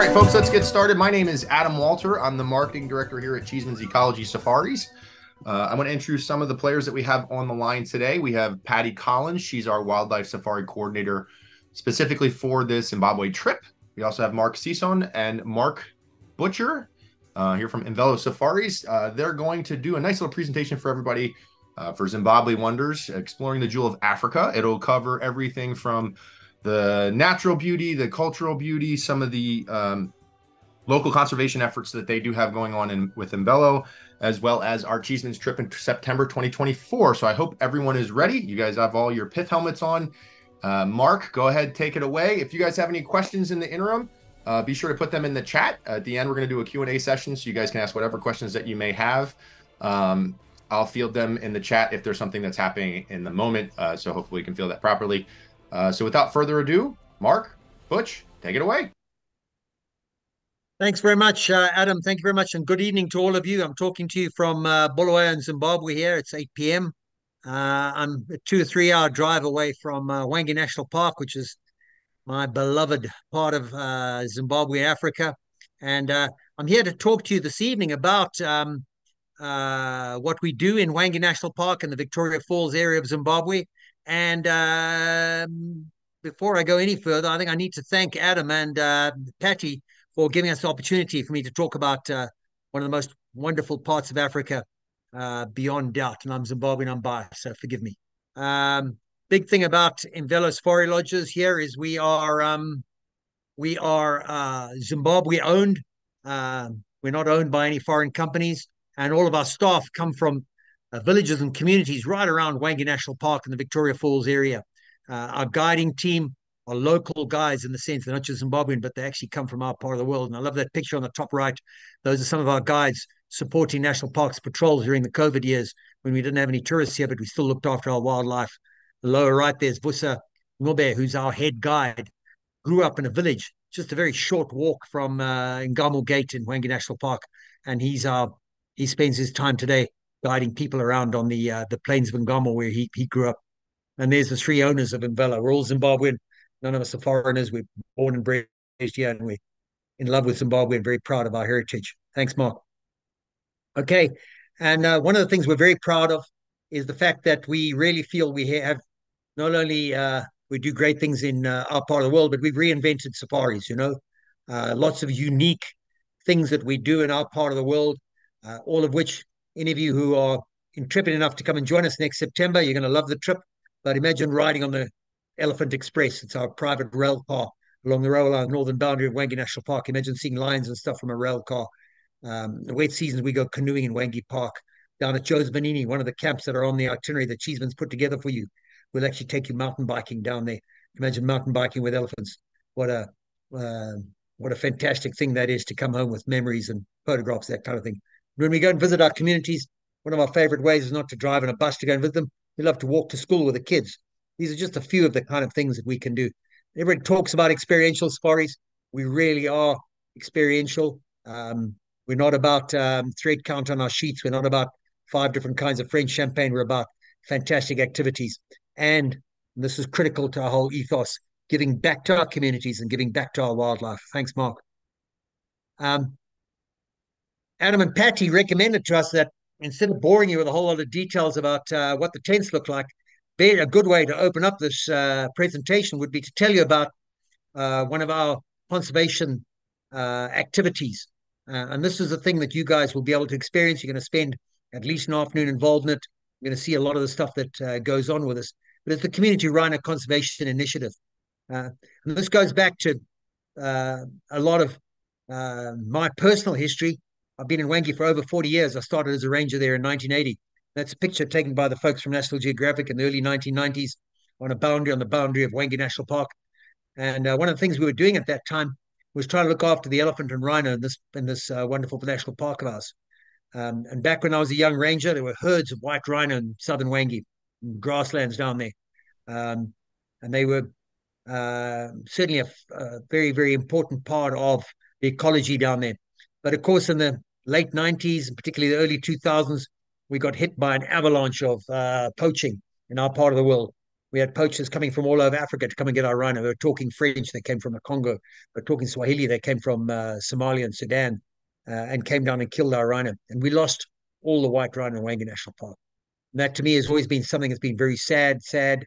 right, folks, let's get started. My name is Adam Walter. I'm the marketing director here at Cheeseman's Ecology Safaris. Uh, I want to introduce some of the players that we have on the line today. We have Patty Collins. She's our wildlife safari coordinator specifically for this Zimbabwe trip. We also have Mark Sison and Mark Butcher uh, here from Imvelo Safaris. Uh, they're going to do a nice little presentation for everybody uh, for Zimbabwe Wonders, exploring the jewel of Africa. It'll cover everything from the natural beauty, the cultural beauty, some of the um, local conservation efforts that they do have going on in with Imvelo, as well as our Cheeseman's trip in September 2024. So I hope everyone is ready. You guys have all your pith helmets on. Uh, Mark, go ahead, take it away. If you guys have any questions in the interim, uh, be sure to put them in the chat. At the end, we're going to do a Q&A session, so you guys can ask whatever questions that you may have. Um, I'll field them in the chat if there's something that's happening in the moment. Uh, so hopefully we can field that properly. Uh, so without further ado, Mark, Butch, take it away. Thanks very much, uh, Adam. Thank you very much, and good evening to all of you. I'm talking to you from uh, Bulawayo in Zimbabwe here. It's 8 p.m. Uh, I'm a two or three hour drive away from uh, Hwange National Park, which is my beloved part of uh, Zimbabwe, Africa. And uh, I'm here to talk to you this evening about um, uh, what we do in Hwange National Park in the Victoria Falls area of Zimbabwe. And um, before I go any further, I think I need to thank Adam and uh, Patty for giving us the opportunity for me to talk about uh, one of the most wonderful parts of Africa, uh, beyond doubt. And I'm Zimbabwean, I'm biased, so forgive me. Um, big thing about Imvelo Safari Lodges here is we are um, we are uh, Zimbabwe owned. Um, we're not owned by any foreign companies, and all of our staff come from uh, villages and communities right around Hwange National Park in the Victoria Falls area. Uh, our guiding team are local guys in the sense they're not just Zimbabwean, but they actually come from our part of the world. And I love that picture on the top right. Those are some of our guides supporting national parks patrols during the COVID years when we didn't have any tourists here, but we still looked after our wildlife. The lower right there's Vusa Nobe, who's our head guide, grew up in a village, just a very short walk from uh, Gate in Hwange National Park. And he's our, he spends his time today guiding people around on the uh, the plains of Ngamo where he, he grew up. And there's the three owners of Imvelo. We're all Zimbabwean None of us are foreigners. We're born and raised here, and we're in love with Zimbabwe and very proud of our heritage. Thanks, Mark. Okay, and uh, one of the things we're very proud of is the fact that we really feel we have not only uh, we do great things in uh, our part of the world, but we've reinvented safaris. You know, uh, lots of unique things that we do in our part of the world, uh, all of which any of you who are intrepid enough to come and join us next September, you're going to love the trip. But imagine riding on the Elephant Express. It's our private rail car along the rail line, northern boundary of Hwange National Park. Imagine seeing lions and stuff from a rail car. Um, the wet seasons, we go canoeing in Hwange Park. Down at Jozibanini, one of the camps that are on the itinerary that Cheeseman's put together for you. We'll actually take you mountain biking down there. Imagine mountain biking with elephants. What a uh, what a fantastic thing that is to come home with memories and photographs, that kind of thing. When we go and visit our communities, one of our favorite ways is not to drive in a bus to go and visit them. We love to walk to school with the kids. These are just a few of the kind of things that we can do. Everyone talks about experiential safaris. We really are experiential. Um, we're not about um, thread count on our sheets. We're not about five different kinds of French champagne. We're about fantastic activities. And this is critical to our whole ethos, giving back to our communities and giving back to our wildlife. Thanks, Mark. Um, Adam and Patty recommended to us that instead of boring you with a whole lot of details about uh, what the tents look like, a good way to open up this uh, presentation would be to tell you about uh, one of our conservation uh, activities. Uh, and this is a thing that you guys will be able to experience. You're going to spend at least an afternoon involved in it. You're going to see a lot of the stuff that uh, goes on with us. But it's the Community Rhino Conservation Initiative. And this goes back to a lot of my personal history. I've been in Hwange for over 40 years. I started as a ranger there in 1980. That's a picture taken by the folks from National Geographic in the early 1990s on a boundary on the boundary of Hwange National Park. And uh, one of the things we were doing at that time was trying to look after the elephant and rhino in this in this uh, wonderful national park of ours. Um, and back when I was a young ranger, there were herds of white rhino in southern Hwange, grasslands down there, um, and they were uh, certainly a, a, very very important part of the ecology down there. But of course, in the late 90s, and particularly the early 2000s, we got hit by an avalanche of uh, poaching in our part of the world. we had poachers coming from all over Africa to come and get our rhino. They were talking French. They came from the Congo. They were talking Swahili. They came from uh, Somalia and Sudan uh, and came down and killed our rhino. And we lost all the white rhino in Hwange National Park. And that to me has always been something that's been very sad, sad.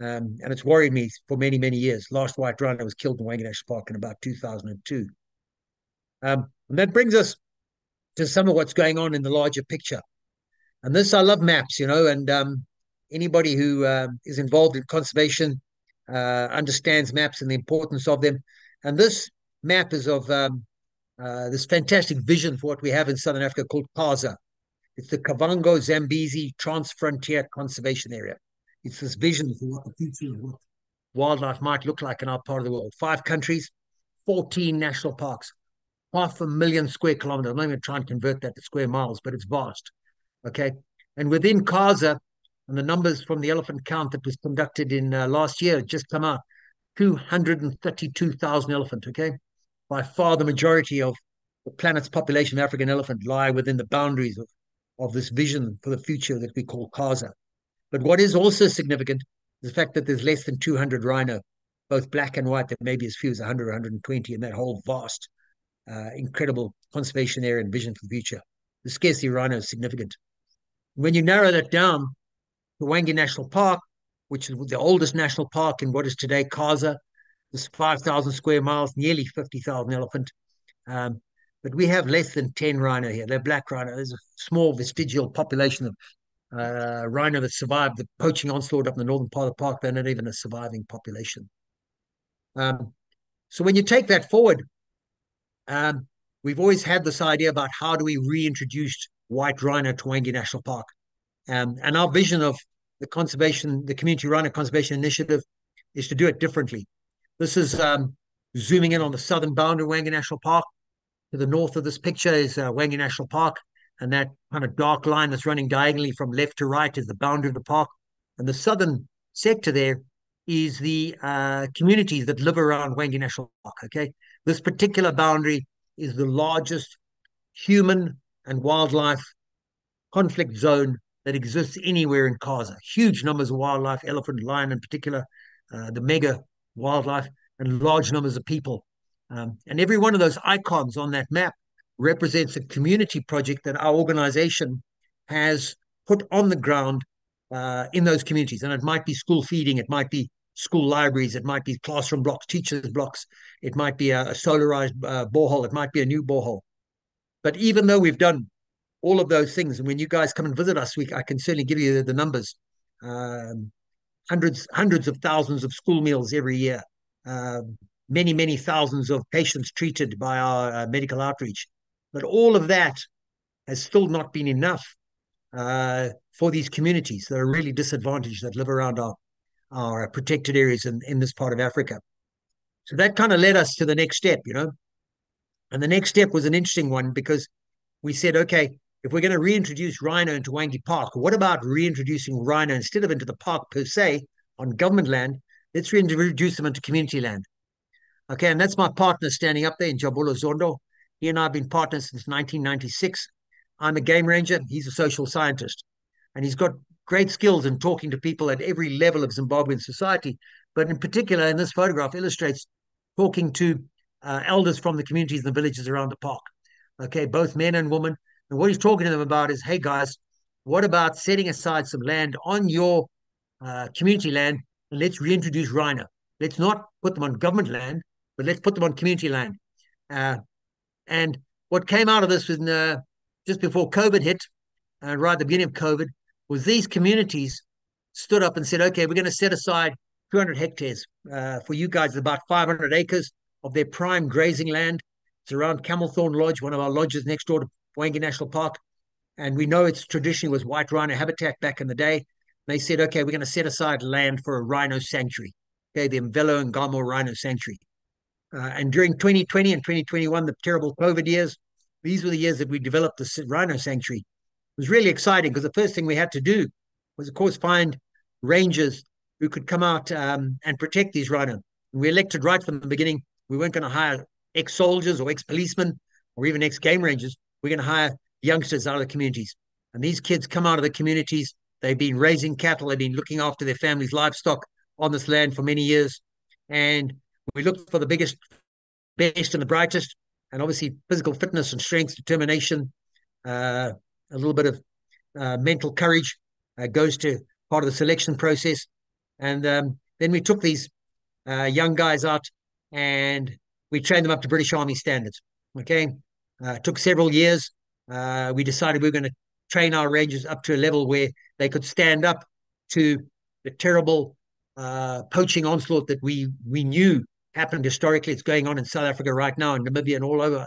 Um, and it's worried me for many, many years. Last white rhino was killed in Hwange National Park in about 2002. Um, and that brings us to some of what's going on in the larger picture. And this, I love maps, you know, and um, anybody who uh, is involved in conservation uh, understands maps and the importance of them. And this map is of um, uh, this fantastic vision for what we have in Southern Africa called KAZA. It's the Kavango Zambezi Transfrontier Conservation Area. It's this vision for what the future of wildlife might look like in our part of the world. Five countries, 14 national parks, half a million square kilometers. I'm not even trying to convert that to square miles, but it's vast. Okay. And within KAZA, and the numbers from the elephant count that was conducted in uh, last year just come out 232,000 elephant. Okay. By far the majority of the planet's population of African elephant lie within the boundaries of, of this vision for the future that we call KAZA. But what is also significant is the fact that there's less than 200 rhino, both black and white, that may be as few as 100 or 120 in that whole vast, uh, incredible conservation area and vision for the future. The scarcity of rhino is significant. When you narrow that down, the Hwange National Park, which is the oldest national park in what is today KAZA, is 5,000 square miles, nearly 50,000 elephant. Um, but we have less than 10 rhino here. They're black rhino. There's a small vestigial population of uh, rhino that survived the poaching onslaught up in the northern part of the park. They're not even a surviving population. Um, so when you take that forward, um, we've always had this idea about how do we reintroduce white rhino to Hwange National Park. Um, and our vision of the conservation, the community rhino conservation initiative is to do it differently. This is um, zooming in on the southern boundary of Hwange National Park. To the north of this picture is uh, Hwange National Park. And that kind of dark line that's running diagonally from left to right is the boundary of the park. And the southern sector there is the uh, communities that live around Hwange National Park. Okay. This particular boundary is the largest human and wildlife conflict zone that exists anywhere in KAZA. Huge numbers of wildlife, elephant, lion in particular, uh, the mega wildlife, and large numbers of people. Um, and every one of those icons on that map represents a community project that our organization has put on the ground uh, in those communities. And it might be school feeding, it might be school libraries, it might be classroom blocks, teachers' blocks, it might be a, a solarized uh, borehole, it might be a new borehole. But even though we've done all of those things, and when you guys come and visit us, we I can certainly give you the, the numbers. Um, hundreds, hundreds of thousands of school meals every year. Uh, many, many thousands of patients treated by our uh, medical outreach. But all of that has still not been enough uh, for these communities that are really disadvantaged that live around our, our protected areas in, in this part of Africa. So that kind of led us to the next step, you know. And the next step was an interesting one because we said, okay, if we're going to reintroduce rhino into Hwange Park, what about reintroducing rhino instead of into the park per se on government land? Let's reintroduce them into community land. Okay, and that's my partner standing up there in Jabulo Zondo. He and I have been partners since 1996. I'm a game ranger. He's a social scientist. And he's got great skills in talking to people at every level of Zimbabwean society. But in particular, in this photograph, illustrates talking to uh, elders from the communities and the villages around the park. Okay, both men and women. And what he's talking to them about is hey, guys, what about setting aside some land on your uh, community land and let's reintroduce rhino? Let's not put them on government land, but let's put them on community land. Uh, and what came out of this was uh, just before COVID hit, uh, right at the beginning of COVID, was these communities stood up and said, okay, we're going to set aside 200 hectares uh, for you guys, about 500 acres of their prime grazing land. It's around Camelthorn Lodge, one of our lodges next door to Hwange National Park. And we know it's traditionally was white rhino habitat back in the day. They said, okay, we're going to set aside land for a rhino sanctuary. Okay, the Mvelo Ngamo Rhino Sanctuary. Uh, and during 2020 and 2021, the terrible COVID years, these were the years that we developed the rhino sanctuary. It was really exciting because the first thing we had to do was, of course, find rangers who could come out um, and protect these rhino. We elected right from the beginning, we weren't going to hire ex-soldiers or ex-policemen or even ex-game rangers. We're going to hire youngsters out of the communities. And these kids come out of the communities. They've been raising cattle. They've been looking after their family's livestock on this land for many years. And we looked for the biggest, best, and the brightest. And obviously, physical fitness and strength, determination, uh, a little bit of uh, mental courage uh, goes to part of the selection process. And um, then we took these uh, young guys out and we trained them up to British Army standards. Okay. Uh, took several years. Uh, we decided we were going to train our rangers up to a level where they could stand up to the terrible uh, poaching onslaught that we we knew happened historically. It's going on in South Africa right now, in Namibia, and all over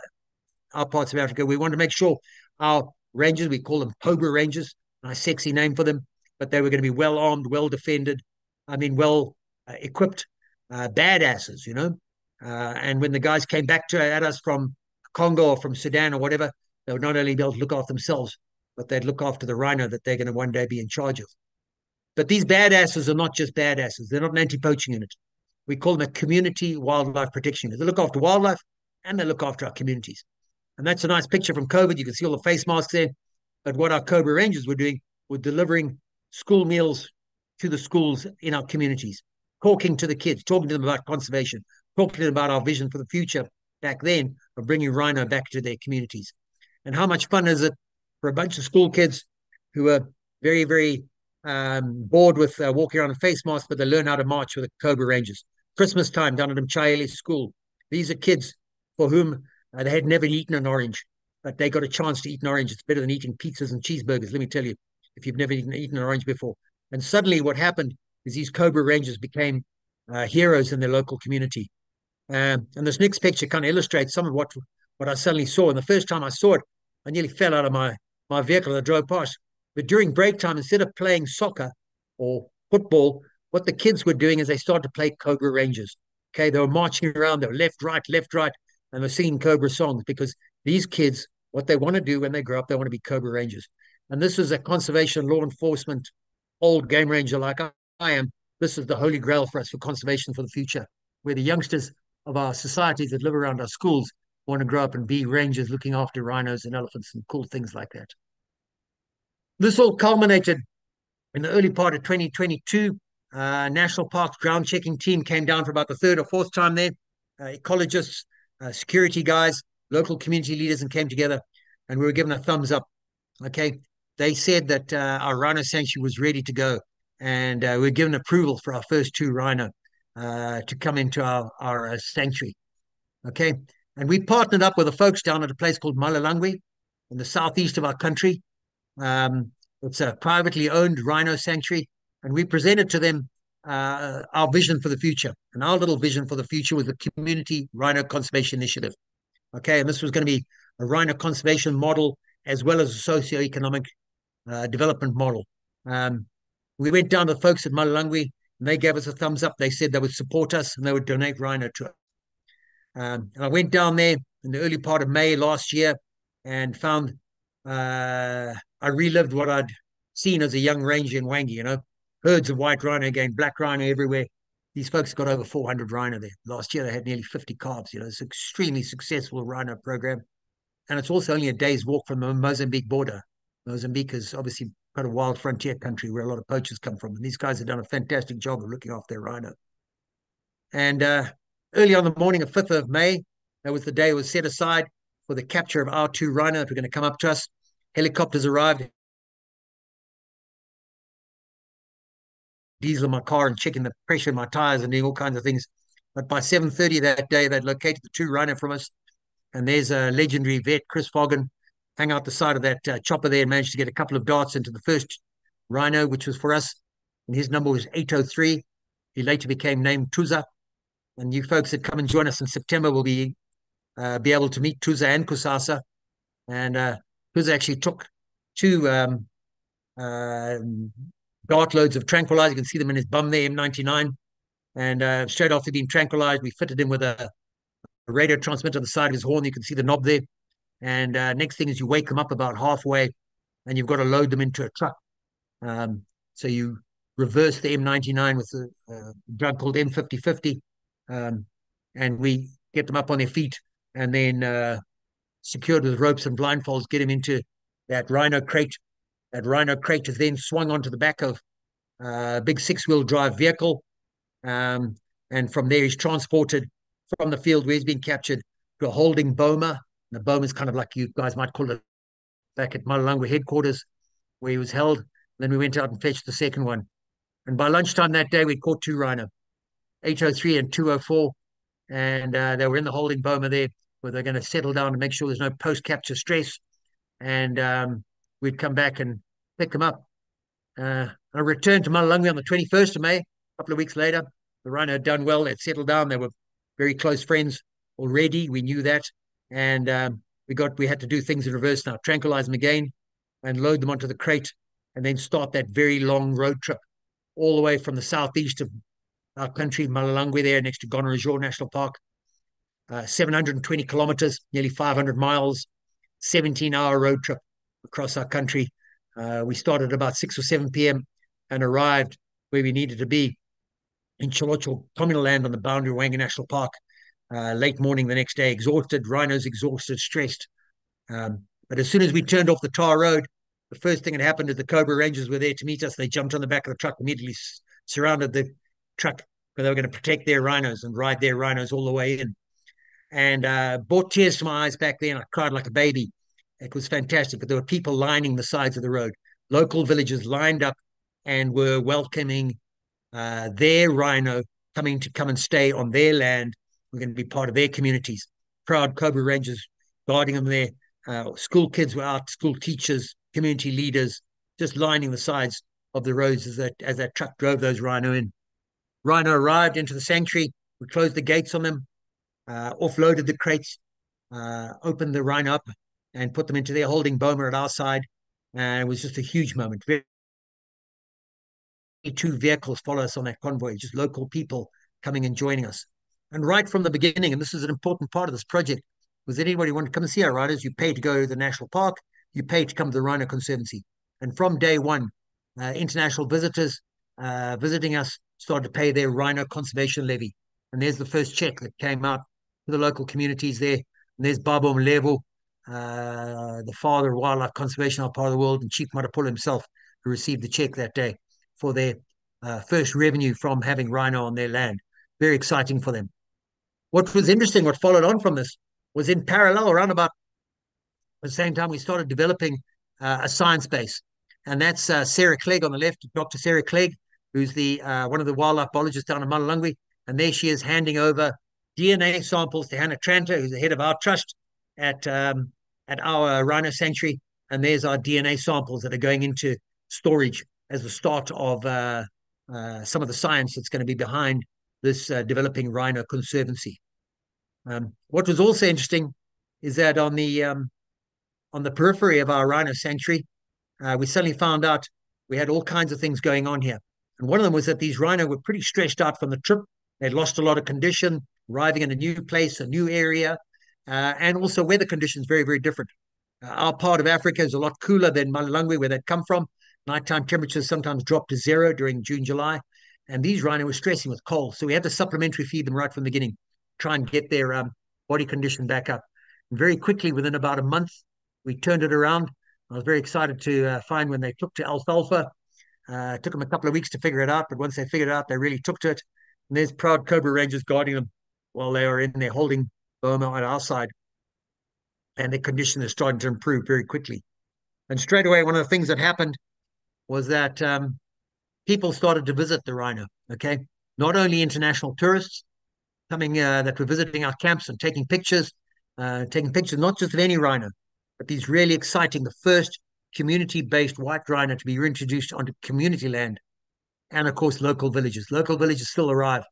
our parts of Africa. We wanted to make sure our rangers, we call them Cobra Rangers, nice sexy name for them, but they were going to be well armed, well defended, I mean, well uh, equipped, uh, badasses, you know. Uh, and when the guys came back to at us from Congo or from Sudan or whatever, they would not only be able to look after themselves, but they'd look after the rhino that they're going to one day be in charge of. But these badasses are not just badasses. They're not an anti-poaching unit. We call them a community wildlife protection unit. They look after wildlife and they look after our communities. And that's a nice picture from COVID. You can see all the face masks there. But what our Cobra Rangers were doing were delivering school meals to the schools in our communities, talking to the kids, talking to them about conservation, talking to them about our vision for the future back then of bringing rhino back to their communities. And how much fun is it for a bunch of school kids who are very, very um, bored with uh, walking around in face masks, but they learn how to march with the Cobra Rangers. Christmas time down at Mchayeli School. These are kids for whom uh, they had never eaten an orange, but they got a chance to eat an orange. It's better than eating pizzas and cheeseburgers, let me tell you, if you've never eaten, eaten an orange before. And suddenly, what happened is these Cobra Rangers became uh, heroes in their local community. Um, and this next picture kind of illustrates some of what what I suddenly saw. And the first time I saw it, I nearly fell out of my my vehicle as I drove past. But during break time, instead of playing soccer or football, what the kids were doing is they started to play Cobra Rangers. Okay, they were marching around, they were left, right, left, right, and they're singing Cobra songs because these kids, what they want to do when they grow up, they want to be Cobra Rangers. And this is a conservation law enforcement old game ranger like I, I am. This is the holy grail for us for conservation for the future, where the youngsters of our societies that live around our schools want to grow up and be rangers looking after rhinos and elephants and cool things like that. This all culminated in the early part of 2022. Uh, National Parks ground checking team came down for about the third or fourth time there. Uh, ecologists, uh, security guys, local community leaders, and came together, and we were given a thumbs up. Okay, they said that uh, our rhino sanctuary was ready to go, and uh, we were given approval for our first two rhino uh, to come into our our uh, sanctuary. Okay, and we partnered up with the folks down at a place called Malilangwe in the southeast of our country. Um, it's a privately owned rhino sanctuary, and we presented to them uh, our vision for the future. And our little vision for the future was the Community Rhino Conservation Initiative. Okay, and this was going to be a rhino conservation model as well as a socio-economic uh, development model. Um, we went down to the folks at Malilangwe, and they gave us a thumbs up. They said they would support us and they would donate rhino to us. Um, and I went down there in the early part of May last year and found uh, I relived what I'd seen as a young ranger in Hwange, you know, herds of white rhino again, black rhino everywhere. These folks got over 400 rhino there. Last year they had nearly 50 calves. You know, it's an extremely successful rhino program. And it's also only a day's walk from the Mozambique border. Mozambique is obviously quite a wild frontier country where a lot of poachers come from. And these guys have done a fantastic job of looking after their rhino. And uh, early on the morning of 5th of May, that was the day was set aside for the capture of our two rhino that were going to come up to us. Helicopters arrived, diesel in my car and checking the pressure in my tires and doing all kinds of things. But by 7.30 that day, they'd located the two rhino from us. And there's a legendary vet, Chris Foggin, hang out the side of that uh, chopper there and managed to get a couple of darts into the first rhino, which was for us. And his number was 803. He later became named Tuza. And you folks that come and join us in September will be uh, be able to meet Tuza and Kusasa. And uh, Tuza actually took two um, uh, dart loads of tranquilizer. You can see them in his bum there, M99. And uh, straight after being tranquilized, we fitted him with a, a, radio transmitter on the side of his horn. You can see the knob there. And uh, next thing is you wake them up about halfway and you've got to load them into a truck. Um, so you reverse the M99 with a, a drug called M5050. Um, and we get them up on their feet and then uh, secured with ropes and blindfolds, get them into that rhino crate That rhino crate is then swung onto the back of a big six-wheel drive vehicle, um, and from there he's transported from the field where he's been captured to a holding boma. And The boma is kind of like you guys might call it back at Malilangwe headquarters, where he was held. Then we went out and fetched the second one. And by lunchtime that day, we caught two rhino, 803 and 204. And uh, they were in the holding boma there, where they're going to settle down and make sure there's no post capture stress. And um, we'd come back and pick them up. Uh, I returned to Malilangwe on the 21st of May, a couple of weeks later. The rhino had done well, they'd settled down, they were very close friends already. We knew that. And um, we got we had to do things in reverse now, tranquilize them again and load them onto the crate and then start that very long road trip all the way from the southeast of our country, Malilangwe there next to Gonarezhou National Park. Uh, 720 kilometers, nearly 500 miles, 17 hour road trip across our country. Uh, we started about 6 or 7 p.m. and arrived where we needed to be in Tsholotsho communal land on the boundary of Hwange National Park uh, late morning the next day, exhausted, rhinos exhausted, stressed. Um, but as soon as we turned off the tar road, the first thing that happened is the Cobra Rangers were there to meet us. They jumped on the back of the truck, immediately surrounded the truck because they were going to protect their rhinos and ride their rhinos all the way in. And uh, brought tears to my eyes back then. I cried like a baby. It was fantastic. But there were people lining the sides of the road. Local villagers lined up and were welcoming uh, their rhino coming to come and stay on their land we're going to be part of their communities. Proud Cobra Rangers guarding them there. Uh, school kids were out, school teachers, community leaders, just lining the sides of the roads as that as that truck drove those rhino in. Rhino arrived into the sanctuary. We closed the gates on them, uh, offloaded the crates, uh, opened the rhino up, and put them into their holding boma at our side. And it was just a huge moment. Two vehicles follow us on that convoy, just local people coming and joining us. And right from the beginning, and this is an important part of this project, was anybody want to come and see our rhinos, you pay to go to the national park, you pay to come to the Rhino Conservancy. And from day one, uh, international visitors uh, visiting us started to pay their rhino conservation levy. And there's the first check that came out to the local communities there. And there's Babo Mlevo, uh, the father of wildlife conservation our part of the world, and Chief Matapula himself, who received the check that day for their uh, first revenue from having rhino on their land. Very exciting for them. What was interesting, what followed on from this, was in parallel, around about the same time, we started developing uh, a science base. And that's uh, Sarah Clegg on the left, Dr. Sarah Clegg, who's the uh, one of the wildlife biologists down in Malilangwe. And there she is handing over DNA samples to Hannah Tranter, who's the head of our trust at um, at our rhino sanctuary. And there's our DNA samples that are going into storage as the start of uh, uh, some of the science that's going to be behind this uh, developing rhino conservancy. Um, what was also interesting is that on the um, on the periphery of our rhino sanctuary, uh, we suddenly found out we had all kinds of things going on here. And one of them was that these rhino were pretty stretched out from the trip. They'd lost a lot of condition, arriving in a new place, a new area, uh, and also weather conditions very, very different. Uh, our part of Africa is a lot cooler than Malilangwe, where they'd come from. Nighttime temperatures sometimes drop to zero during June, July. And these rhino were stressing with cold. So we had to supplementary feed them right from the beginning, try and get their um, body condition back up. And very quickly, within about a month, we turned it around. I was very excited to uh, find when they took to alfalfa. Uh, it took them a couple of weeks to figure it out, but once they figured it out, they really took to it. And there's proud Cobra Rangers guarding them while they are in there holding boma on our side. And the condition is starting to improve very quickly. And straight away, one of the things that happened was that um, people started to visit the rhino. Okay, not only international tourists coming uh, that were visiting our camps and taking pictures, uh, taking pictures not just of any rhino, but these really exciting, the first community-based white rhino to be reintroduced onto community land, and of course local villages. Local villages still arrive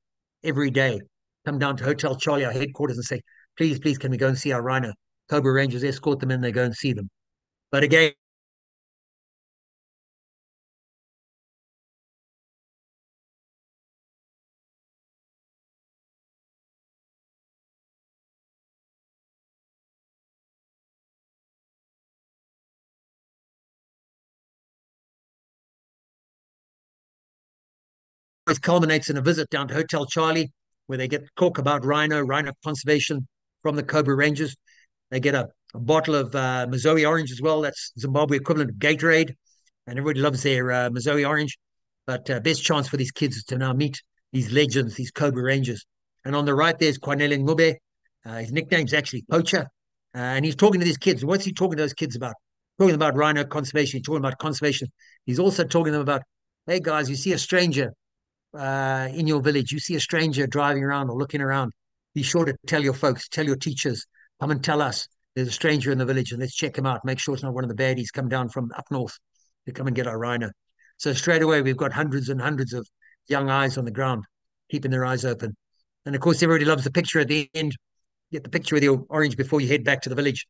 every day, come down to Hotel Charlie, our headquarters, and say, "Please, please, can we go and see our rhino?" Cobra Rangers escort them in, they go and see them. But again, always culminates in a visit down to Hotel Charlie, where they get talk about rhino, rhino conservation from the Cobra Rangers. They get a, a bottle of uh, Mazoe orange as well. That's Zimbabwe equivalent of Gatorade. and everybody loves their uh, Mazoe orange. But uh, best chance for these kids is to now meet these legends, these Cobra Rangers. And on the right, there's Kwanele Ncube. Uh, his nickname's actually Poacher. Uh, and he's talking to these kids. What's he talking to those kids about? Talking about rhino conservation, He's talking about conservation. He's also talking to them about, hey guys, you see a stranger uh, in your village, you see a stranger driving around or looking around, be sure to tell your folks, tell your teachers, come and tell us there's a stranger in the village and let's check him out. Make sure it's not one of the baddies come down from up north to come and get our rhino. So straight away, we've got hundreds and hundreds of young eyes on the ground, keeping their eyes open. And of course, everybody loves the picture at the end. Get the picture with your orange before you head back to the village,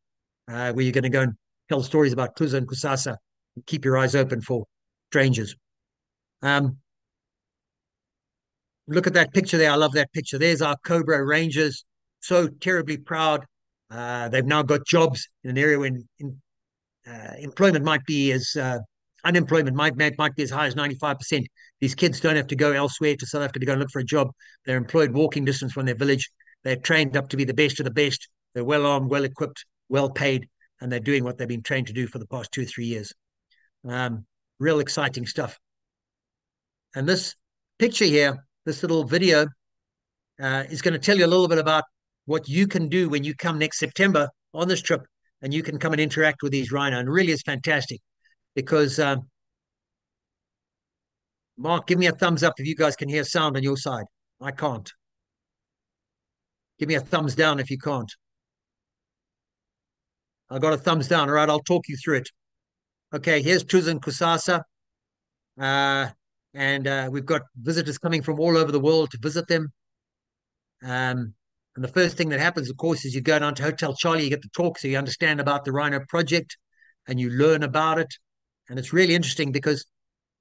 uh, where you're going to go and tell stories about Kuza and Kusasa. And keep your eyes open for strangers. Um, look at that picture there. I love that picture. There's our Cobra Rangers, so terribly proud. Uh, they've now got jobs in an area when in, uh, employment might be as uh, unemployment might, might be as high as 95%. These kids don't have to go elsewhere to South Africa to go and look for a job. They're employed walking distance from their village. They're trained up to be the best of the best. They're well armed, well equipped, well paid, and they're doing what they've been trained to do for the past two or three years. Um, real exciting stuff. And this picture here this little video uh, is going to tell you a little bit about what you can do when you come next September on this trip and you can come and interact with these rhino. And really, it's fantastic because, um, Mark, give me a thumbs up if you guys can hear sound on your side. I can't. Give me a thumbs down if you can't. I got a thumbs down. All right, I'll talk you through it. Okay, here's Tuzan Kusasa. Uh, and uh, we've got visitors coming from all over the world to visit them. Um, and the first thing that happens, of course, is you go down to Hotel Charlie, you get the talk, so you understand about the Rhino project, and you learn about it. And it's really interesting because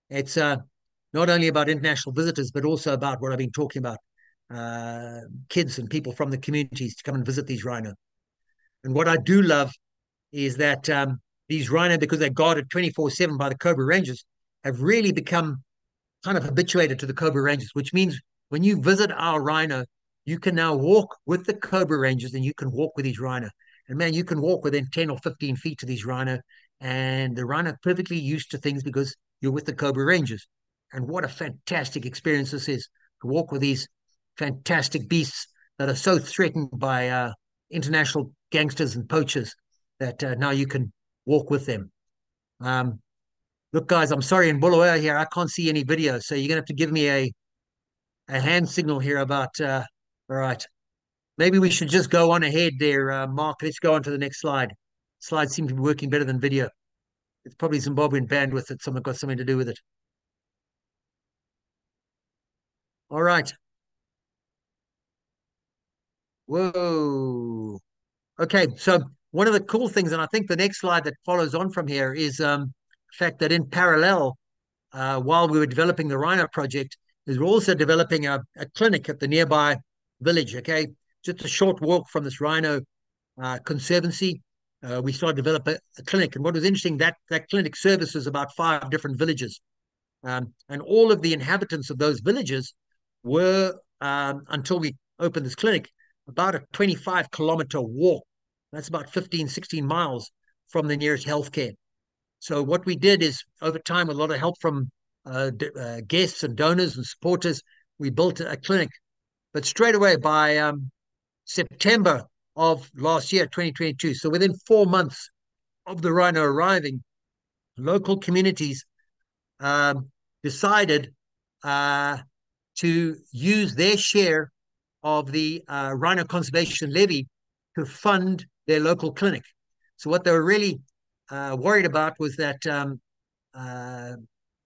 it's uh, not only about international visitors, but also about what I've been talking about uh, kids and people from the communities to come and visit these rhino. And what I do love is that um, these rhino, because they're guarded 24 7 by the Cobra Rangers, have really become kind of habituated to the Cobra Rangers, which means when you visit our rhino, you can now walk with the Cobra Rangers and you can walk with these rhino. And man, you can walk within 10 or 15 feet to these rhino. And the rhino perfectly used to things because you're with the Cobra Rangers. And what a fantastic experience this is to walk with these fantastic beasts that are so threatened by uh, international gangsters and poachers that uh, now you can walk with them. Um, Look, guys, I'm sorry in Bulawayo here, I can't see any video, so you're gonna have to give me a a hand signal here about. Uh, all right, maybe we should just go on ahead there, uh, Mark. Let's go on to the next slide. Slides seem to be working better than video. It's probably Zimbabwean bandwidth that someone got something to do with it. All right. Whoa. Okay, so one of the cool things, and I think the next slide that follows on from here is um, fact that in parallel, uh, while we were developing the Rhino project, is we're also developing a, a, clinic at the nearby village. Okay, just a short walk from this Rhino uh, conservancy. Uh, we started to develop a, a, clinic, and what was interesting that that clinic services about five different villages, um, and all of the inhabitants of those villages were um, until we opened this clinic about a 25 kilometer walk. That's about 15, 16 miles from the nearest healthcare. So what we did is over time, with a lot of help from uh, uh, guests and donors and supporters, we built a clinic. But straight away by um, September of last year, 2022, so within four months of the rhino arriving, local communities um, decided uh, to use their share of the uh, rhino conservation levy to fund their local clinic. So what they were really uh, worried about was that um, uh,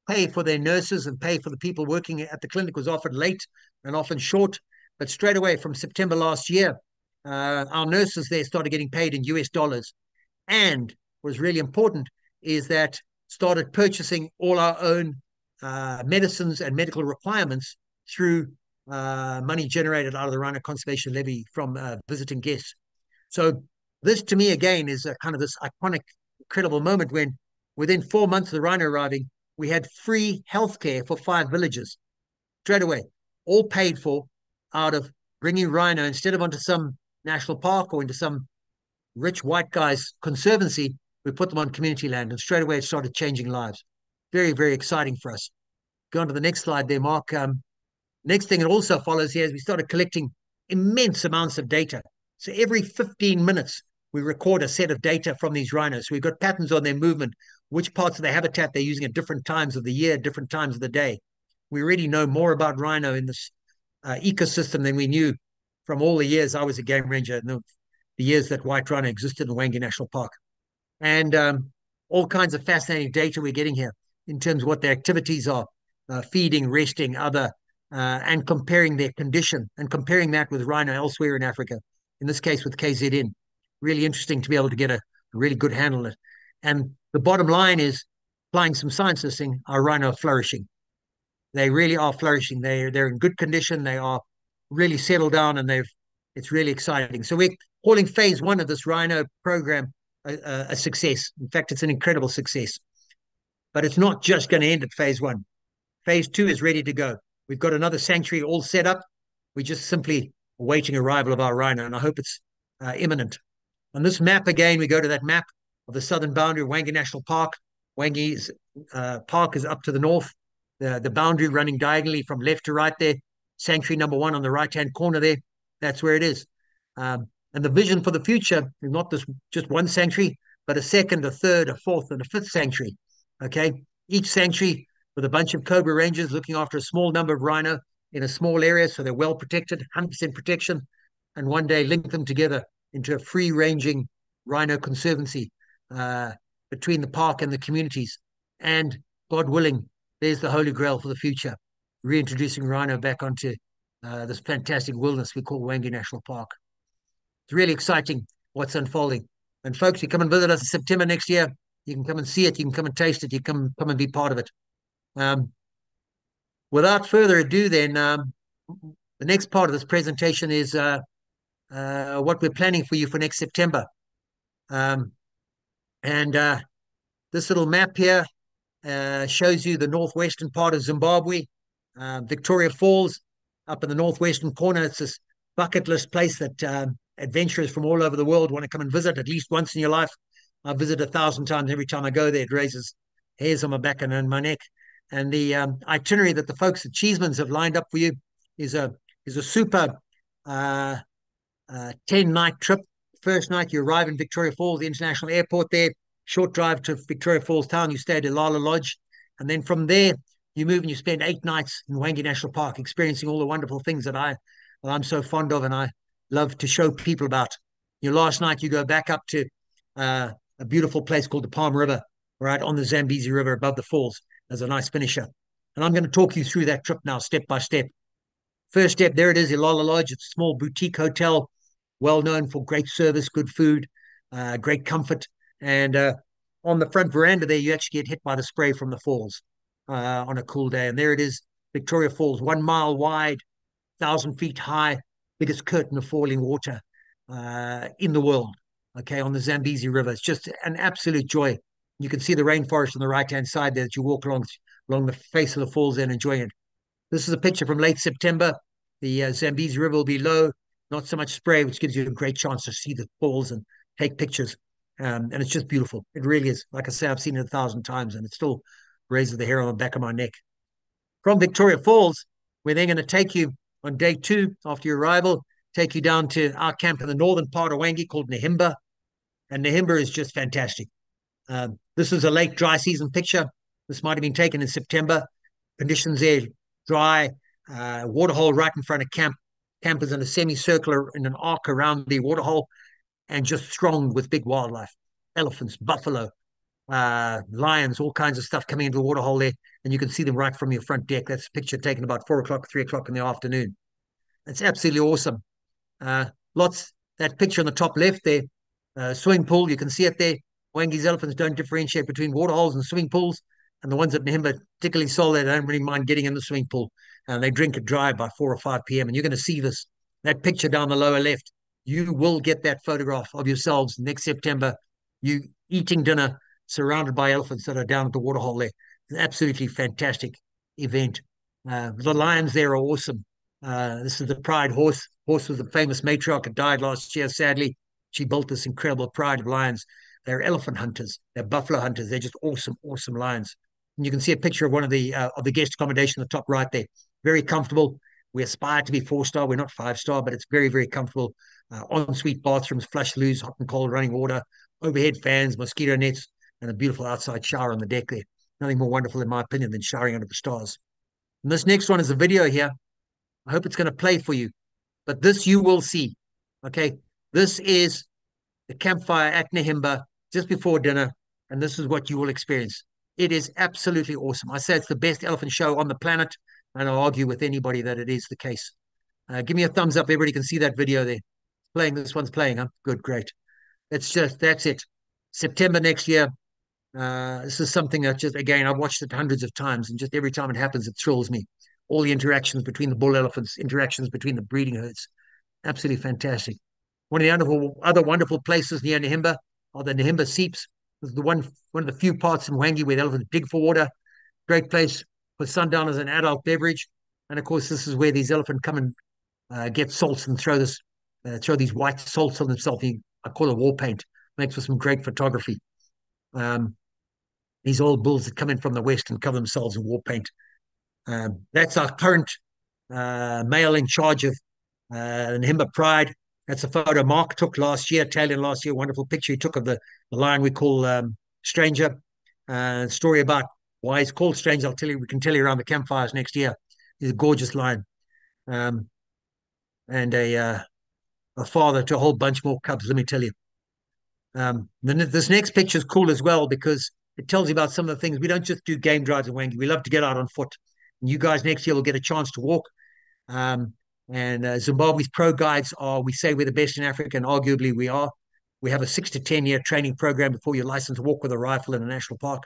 pay for their nurses and pay for the people working at the clinic was often late and often short. But straight away from September last year, uh, our nurses there started getting paid in US dollars. And what was really important is that started purchasing all our own uh, medicines and medical requirements through uh, money generated out of the Rhino Conservation Levy from uh, visiting guests. So this to me again is a kind of this iconic incredible moment when within four months of the rhino arriving, we had free healthcare for five villages straight away, all paid for out of bringing rhino instead of onto some national park or into some rich white guy's conservancy. We put them on community land, and straight away it started changing lives. very, very exciting for us. Go on to the next slide there, Mark. Um, next thing that also follows here is we started collecting immense amounts of data. So every 15 minutes, we record a set of data from these rhinos. We've got patterns on their movement, which parts of the habitat they're using at different times of the year, different times of the day. We already know more about rhino in this uh, ecosystem than we knew from all the years I was a game ranger and the, the years that white rhino existed in Hwange National Park. And um, all kinds of fascinating data we're getting here in terms of what their activities are, uh, feeding, resting, other, uh, and comparing their condition and comparing that with rhino elsewhere in Africa, in this case with KZN. Really interesting to be able to get a, really good handle on it. And the bottom line is applying some science listing, our rhino flourishing. They really are flourishing. They they're in good condition. They are really settled down, and they've it's really exciting. So we're calling phase one of this rhino program a, a, a success. In fact, it's an incredible success. But it's not just going to end at phase one. Phase two is ready to go. We've got another sanctuary all set up. We're just simply awaiting arrival of our rhino, and I hope it's uh, imminent. On this map again, we go to that map of the southern boundary of Hwange National Park. Hwange uh, Park is up to the north the, the boundary running diagonally from left to right there, sanctuary number one on the right hand corner there. That's where it is. Um, and the vision for the future is not this just one sanctuary, but a second, a third, a fourth, and a fifth sanctuary. Okay. Each sanctuary with a bunch of Cobra Rangers looking after a small number of rhino in a small area so they're well protected, 100% protection, and one day link them together into a free ranging rhino conservancy uh, between the park and the communities. And God willing, there's the holy grail for the future, reintroducing rhino back onto uh, this fantastic wilderness we call Hwange National Park. It's really exciting what's unfolding. And folks, you come and visit us in September next year. You can come and see it. You can come and taste it. You can come and be part of it. Um, without further ado, then um, the next part of this presentation is uh, uh, what we're planning for you for next September. Um, and uh, this little map here uh, shows you the northwestern part of Zimbabwe, uh, Victoria Falls up in the northwestern corner. It's this bucket list place that um, adventurers from all over the world want to come and visit at least once in your life. I visit a thousand times every time I go there. It raises hairs on my back and on my neck. And the um, itinerary that the folks at Cheesemans have lined up for you is a is a super uh, uh, 10 night trip. First night you arrive in Victoria Falls, the international airport there short drive to Victoria Falls town. You stay at Ilala Lodge. And then from there, you move and you spend eight nights in Hwange National Park, experiencing all the wonderful things that I that I'm so fond of and I love to show people about. Your last night, you go back up to uh, a beautiful place called the Palm River, right on the Zambezi River above the falls. as a nice finisher. And I'm going to talk you through that trip now, step by step. First step, there it is, Ilala Lodge. It's a small boutique hotel, well known for great service, good food, uh, great comfort. And uh, on the front veranda there, you actually get hit by the spray from the falls uh, on a cool day. And there it is, Victoria Falls, one mile wide, thousand feet high, biggest curtain of falling water uh, in the world. Okay, on the Zambezi River, it's just an absolute joy. You can see the rainforest on the right hand side there as you walk along along the face of the falls and enjoy it. This is a picture from late September. The uh, Zambezi River will be low, not so much spray, which gives you a great chance to see the falls and take pictures. Um, and it's just beautiful. It really is. Like I say, I've seen it a thousand times and it still raises the hair on the back of my neck. From Victoria Falls, we're then going to take you on day two after your arrival, take you down to our camp in the northern part of Hwange called Nehimba. And Nehimba is just fantastic. Um, this is a late dry season picture. This might have been taken in September. Conditions there dry, uh, waterhole right in front of camp. Camp is in a semicircular in an arc around the waterhole and just thronged with big wildlife elephants, buffalo, uh, lions, all kinds of stuff coming into the waterhole there. And you can see them right from your front deck. That's a picture taken about four o'clock, three o'clock in the afternoon. It's absolutely awesome. Uh, lots, that picture on the top left there, uh, swimming pool, you can see it there. Hwange's elephants don't differentiate between waterholes and swimming pools. And the ones at Nehimba, particularly solid, they don't really mind getting in the swimming pool. And they drink it dry by 4 or 5 p.m. And you're going to see this, that picture down the lower left you will get that photograph of yourselves next September, you eating dinner surrounded by elephants that are down at the waterhole there. An absolutely fantastic event. Uh, the lions there are awesome. Uh, this is the Pride horse. Horse was a famous matriarch that died last year, sadly. She built this incredible pride of lions. They're elephant hunters. They're buffalo hunters. They're just awesome, awesome lions. And you can see a picture of one of the uh, of the guest accommodation at the top right there. Very comfortable. We aspire to be four star. We're not five star, but it's very, very comfortable. Uh, ensuite bathrooms, flush loos, hot and cold running water, overhead fans, mosquito nets, and a beautiful outside shower on the deck there. Nothing more wonderful, in my opinion, than showering under the stars. And this next one is a video here. I hope it's going to play for you, but this you will see. Okay, this is the campfire at Nehimba just before dinner, and this is what you will experience. It is absolutely awesome. I say it's the best elephant show on the planet, and I'll argue with anybody that it is the case. Uh, give me a thumbs up. Everybody can see that video there. Playing. This one's playing, huh? Good, great. It's just, that's it. September next year. Uh, this is something that just, again, I've watched it hundreds of times, and just every time it happens, it thrills me. All the interactions between the bull elephants, interactions between the breeding herds. Absolutely fantastic. One of the wonderful, other wonderful places near Nehimba are the Nehimba Seeps. This is the one, one of the few parts in Hwange where the elephants dig for water. Great place for sundown as an adult beverage. And of course, this is where these elephants come and uh, get salts and throw this, uh, throw these white salts on themselves. I call it war paint. Makes for some great photography. Um, these old bulls that come in from the west and cover themselves in war paint. Um, that's our current uh, male in charge of uh, Nehimba Pride. That's a photo Mark took last year, tail last year. Wonderful picture he took of the, the lion we call um, Stranger. Uh, story about why it's called Strange, I'll tell you. We can tell you around the campfires next year. He's a gorgeous lion, um, and a uh, a father to a whole bunch more cubs. Let me tell you. Um, this next picture is cool as well because it tells you about some of the things. We don't just do game drives in Hwange. We love to get out on foot. And you guys next year will get a chance to walk. Um, and uh, Zimbabwe's pro guides are, we say we're the best in Africa, and arguably we are. We have a six to 10 year training program before you're licensed to walk with a rifle in a national park.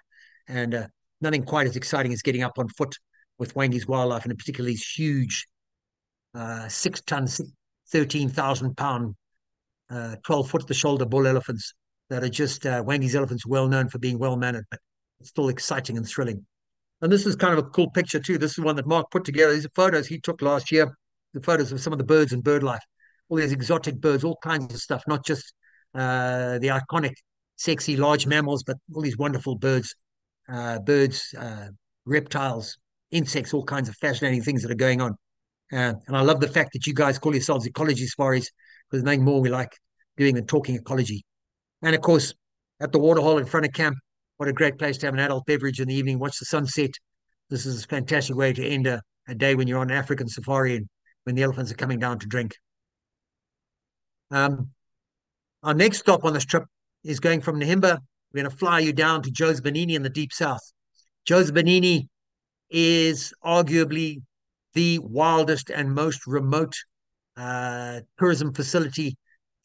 And uh, nothing quite as exciting as getting up on foot with Hwange's wildlife, and particularly these huge uh, six ton, 13,000 pound, uh, 12 foot the shoulder bull elephants that are just uh, Hwange's elephants, well known for being well mannered, but still exciting and thrilling. And this is kind of a cool picture too. This is one that Mark put together. These are photos he took last year the photos of some of the birds and bird life, all these exotic birds, all kinds of stuff, not just uh, the iconic, sexy, large mammals, but all these wonderful birds, birds, uh, reptiles, insects, all kinds of fascinating things that are going on. Uh, and I love the fact that you guys call yourselves ecology safaris, because nothing more we like doing than talking ecology. And of course, at the waterhole in front of camp, what a great place to have an adult beverage in the evening, watch the sunset. This is a fantastic way to end a, a day when you're on an African safari and when the elephants are coming down to drink. Um, our next stop on this trip is going from Nehimba. We're going to fly you down to Jozibanini in the deep south. Jozibanini is arguably the wildest and most remote uh, tourism facility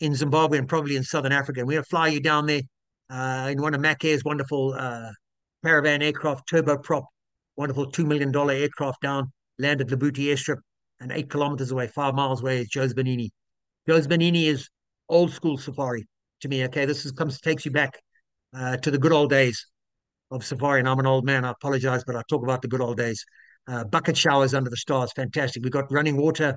in Zimbabwe and probably in southern Africa. And we're going to fly you down there uh, in one of Mack Air's wonderful uh, caravan aircraft, turboprop, wonderful $2 million aircraft down, land at Lubudi airstrip and eight kilometers away, five miles away is Jozibanini. Joe's Benini is old school safari to me. Okay, this is comes takes you back uh, to the good old days of safari. And I'm an old man. I apologize, but I talk about the good old days. Uh, bucket showers under the stars, fantastic. We've got running water.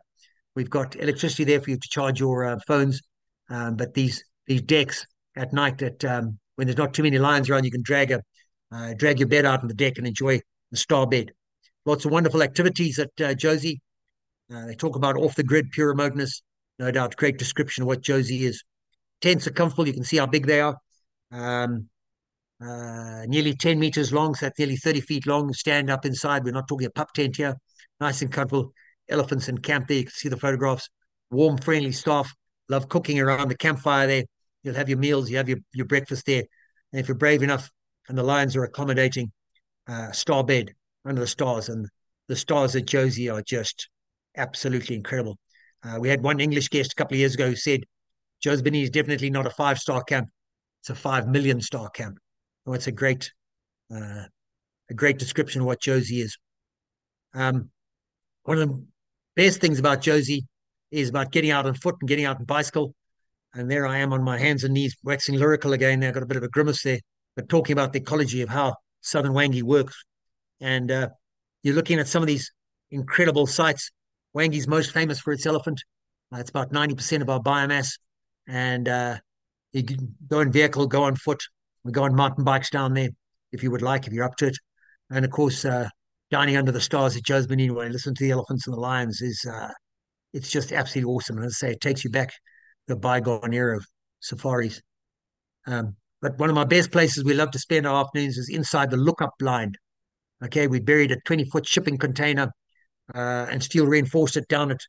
We've got electricity there for you to charge your uh, phones. Um, but these these decks at night, that um, when there's not too many lions around, you can drag a uh, drag your bed out on the deck and enjoy the star bed. Lots of wonderful activities at uh, Josie. Uh, they talk about off the grid pure remoteness. No doubt, great description of what Josie is. Tents are comfortable. You can see how big they are. Um, uh, nearly 10 meters long, so that's nearly 30 feet long. Stand up inside. We're not talking a pup tent here. Nice and comfortable. Elephants in camp there. You can see the photographs. Warm, friendly staff. Love cooking around the campfire there. You'll have your meals. You have your, your breakfast there. And if you're brave enough and the lions are accommodating, uh, star bed under the stars. And the stars at Josie are just absolutely incredible. Uh, we had one English guest a couple of years ago who said, Joe's is definitely not a five star camp. It's a five million star camp. Oh, it's a great, uh, a great description of what Josie is. Um, one of the best things about Josie is about getting out on foot and getting out on bicycle. And there I am on my hands and knees, waxing lyrical again. I've got a bit of a grimace there, but talking about the ecology of how Southern Hwange works. And uh, you're looking at some of these incredible sites Hwange's most famous for its elephant. Uh, it's about 90% of our biomass. And uh, you can go in vehicle, go on foot. We go on mountain bikes down there if you would like, if you're up to it. And of course, uh, dining under the stars at Jozibanini, where I listen to the elephants and the lions, is uh, it's just absolutely awesome. And as I say, it takes you back the bygone era of safaris. Um, but one of my best places we love to spend our afternoons is inside the lookup blind. Okay, we buried a 20 foot shipping container uh, and steel reinforced it down at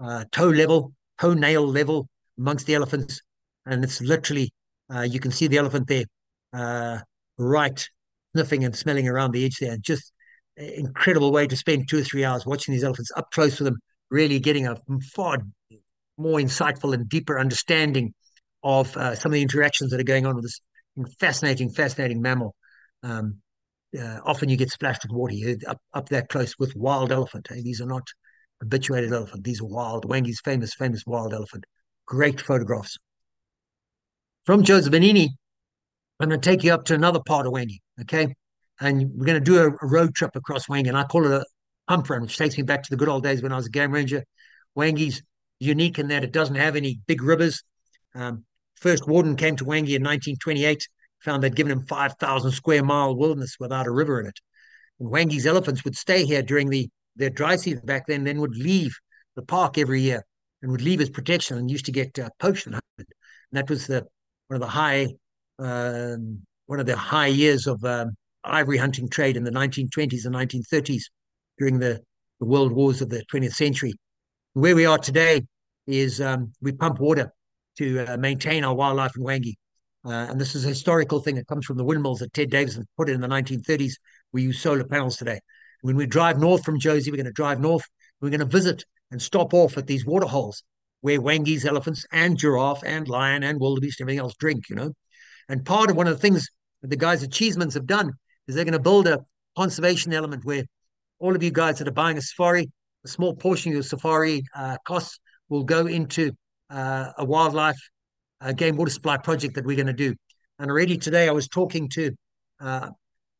uh, toe level, toe nail level amongst the elephants. And it's literally, uh, you can see the elephant there, uh, right, sniffing and smelling around the edge there. Just incredible way to spend two or three hours watching these elephants up close with them, really getting a far more insightful and deeper understanding of uh, some of the interactions that are going on with this fascinating, fascinating mammal. Um, uh, often you get splashed with water you up, up that close with wild elephant. Hey? These are not habituated elephant. These are wild. Hwange's famous, famous wild elephant. Great photographs. From Jozibanini, I'm going to take you up to another part of Hwange, okay? And we're going to do a, a road trip across Hwange, and I call it a pump run, which takes me back to the good old days when I was a game ranger. Hwange's unique in that it doesn't have any big rivers. Um, first warden came to Hwange in 1928, found they'd given him 5,000 square mile wilderness without a river in it. And Hwange's elephants would stay here during the their dry season back then, then would leave the park every year and would leave as protection and used to get uh, poached and hunted. And that was the one of the high um, one of the high years of um, ivory hunting trade in the 1920s and 1930s during the, the world wars of the 20th century. Where we are today is um, we pump water to uh, maintain our wildlife in Hwange. Uh, and this is a historical thing that comes from the windmills that Ted Davison put in the 1930s. We use solar panels today. When we drive north from Josie, we're going to drive north. We're going to visit and stop off at these water holes where Hwange's elephants and giraffe and lion and wildebeest and everything else drink, you know. And part of one of the things that the guys at Cheesemans have done is they're going to build a conservation element where all of you guys that are buying a safari, a small portion of your safari uh, costs will go into uh, a wildlife uh, game water supply project that we're going to do. And already today, I was talking to uh,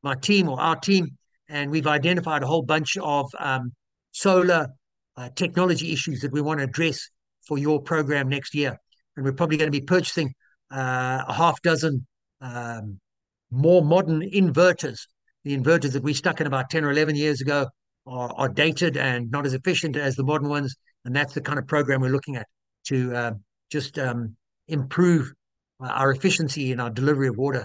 my team or our team, and we've identified a whole bunch of um, solar uh, technology issues that we want to address for your program next year. And we're probably going to be purchasing uh, a half dozen um, more modern inverters. The inverters that we stuck in about 10 or 11 years ago are, are dated and not as efficient as the modern ones. And that's the kind of program we're looking at to uh, just um, improve uh, our efficiency in our delivery of water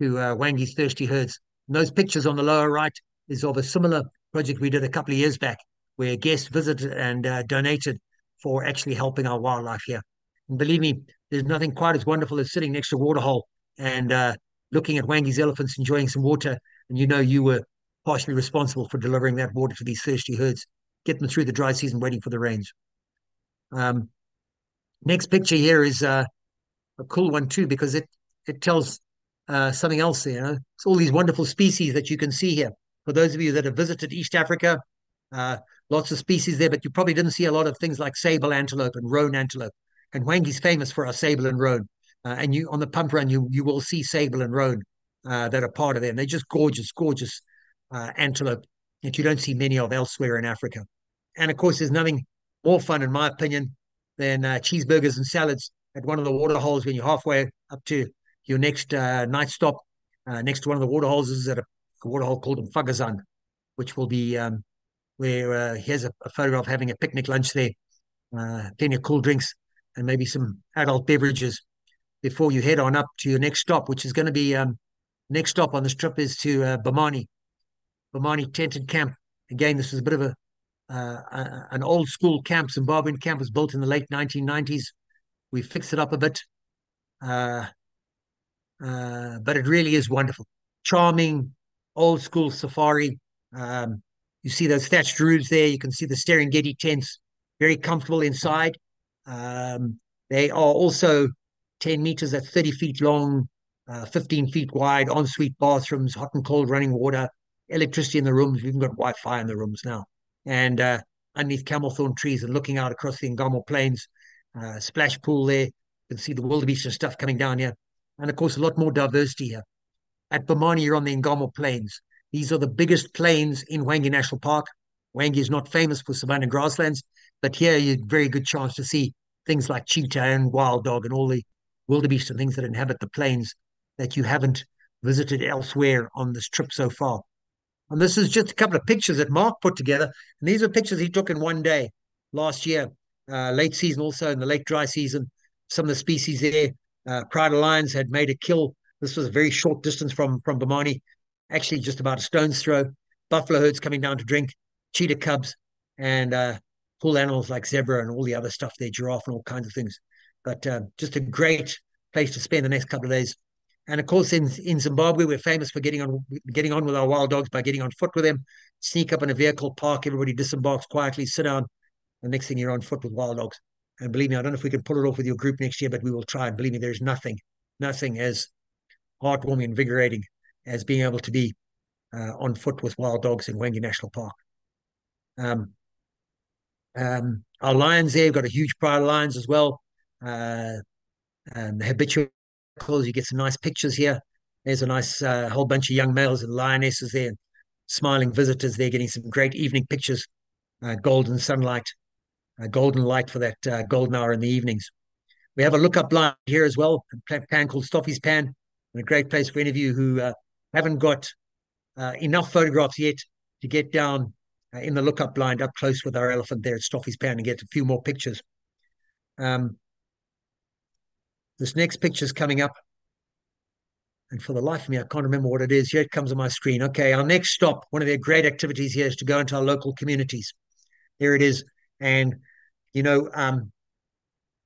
to uh, Hwange's thirsty herds. And those pictures on the lower right is of a similar project we did a couple of years back, where guests visited and uh, donated for actually helping our wildlife here. And believe me, there's nothing quite as wonderful as sitting next to a waterhole and uh, looking at Hwange's elephants enjoying some water, and you know you were partially responsible for delivering that water to these thirsty herds, get them through the dry season, waiting for the rains. Um, next picture here is uh, a cool one too because it it tells uh, something else. There, you know, it's all these wonderful species that you can see here. For those of you that have visited East Africa, uh, lots of species there, but you probably didn't see a lot of things like sable antelope and roan antelope. And Hwange's famous for our sable and roan. Uh, and you on the pump run, you you will see sable and roan uh, that are part of them. They're just gorgeous, gorgeous uh, antelope that you don't see many of elsewhere in Africa. And of course, there's nothing more fun, in my opinion, than uh, cheeseburgers and salads at one of the water holes when you're halfway up to your next uh, night stop. Uh, next to one of the water holes is at a, a water hole called Mfagazan, which will be um, where uh, here's a, a, photograph having a picnic lunch there, uh, plenty of cool drinks and maybe some adult beverages before you head on up to your next stop, which is going to be um, next stop on this trip is to uh, Bomani, Bomani Tented Camp. Again, this is a bit of a uh, an old school camp. Zimbabwean camp was built in the late 1990s we fixed it up a bit. Uh, uh, but it really is wonderful. Charming, old school safari. Um, you see those thatched roofs there. You can see the Serengeti tents, very comfortable inside. Um, they are also 10 meters at 30 feet long, uh, 15 feet wide, ensuite bathrooms, hot and cold running water, electricity in the rooms. We've even got Wi Fi in the rooms now. And uh, underneath camel thorn trees and looking out across the Ngamo Plains, uh, splash pool there. You can see the wildebeest and stuff coming down here. And of course, a lot more diversity here. At Bomani, you're on the Ngamo Plains. These are the biggest plains in Hwange National Park. Hwange is not famous for savanna grasslands, but here you have a very good chance to see things like cheetah and wild dog and all the wildebeest and things that inhabit the plains that you haven't visited elsewhere on this trip so far. And this is just a couple of pictures that Mark put together. And these are pictures he took in one day last year, uh, late season, also in the late dry season. Some of the species there, uh, Pride of Lions had made a kill. This was a very short distance from from Bomani, actually just about a stone's throw. Buffalo herds coming down to drink, cheetah cubs, and uh, cool animals like zebra and all the other stuff there, giraffe and all kinds of things. But uh, just a great place to spend the next couple of days. And of course, in in Zimbabwe, we're famous for getting on getting on with our wild dogs by getting on foot with them. Sneak up in a vehicle, park, everybody disembarks quietly, sit down. The next thing you're on foot with wild dogs. And believe me, I don't know if we can pull it off with your group next year, but we will try. And believe me, there's nothing, nothing as heartwarming, invigorating as being able to be uh, on foot with wild dogs in Hwange National Park. Um, um, our lions there, we've got a huge pride of lions as well. Uh, and the habitual you get some nice pictures here. There's a nice uh, whole bunch of young males and lionesses there, smiling visitors there, getting some great evening pictures. Uh, golden sunlight, uh, golden light for that uh, golden hour in the evenings. We have a look-up line here as well, a pan called Stoffy's Pan, and a great place for any of you who uh, haven't got uh, enough photographs yet to get down in the look-up blind up close with our elephant there at Stoffy's Pan and get a few more pictures. Um, this next picture is coming up. And for the life of me, I can't remember what it is. Here it comes on my screen. Okay, our next stop, one of their great activities here is to go into our local communities. Here it is. And, you know, um,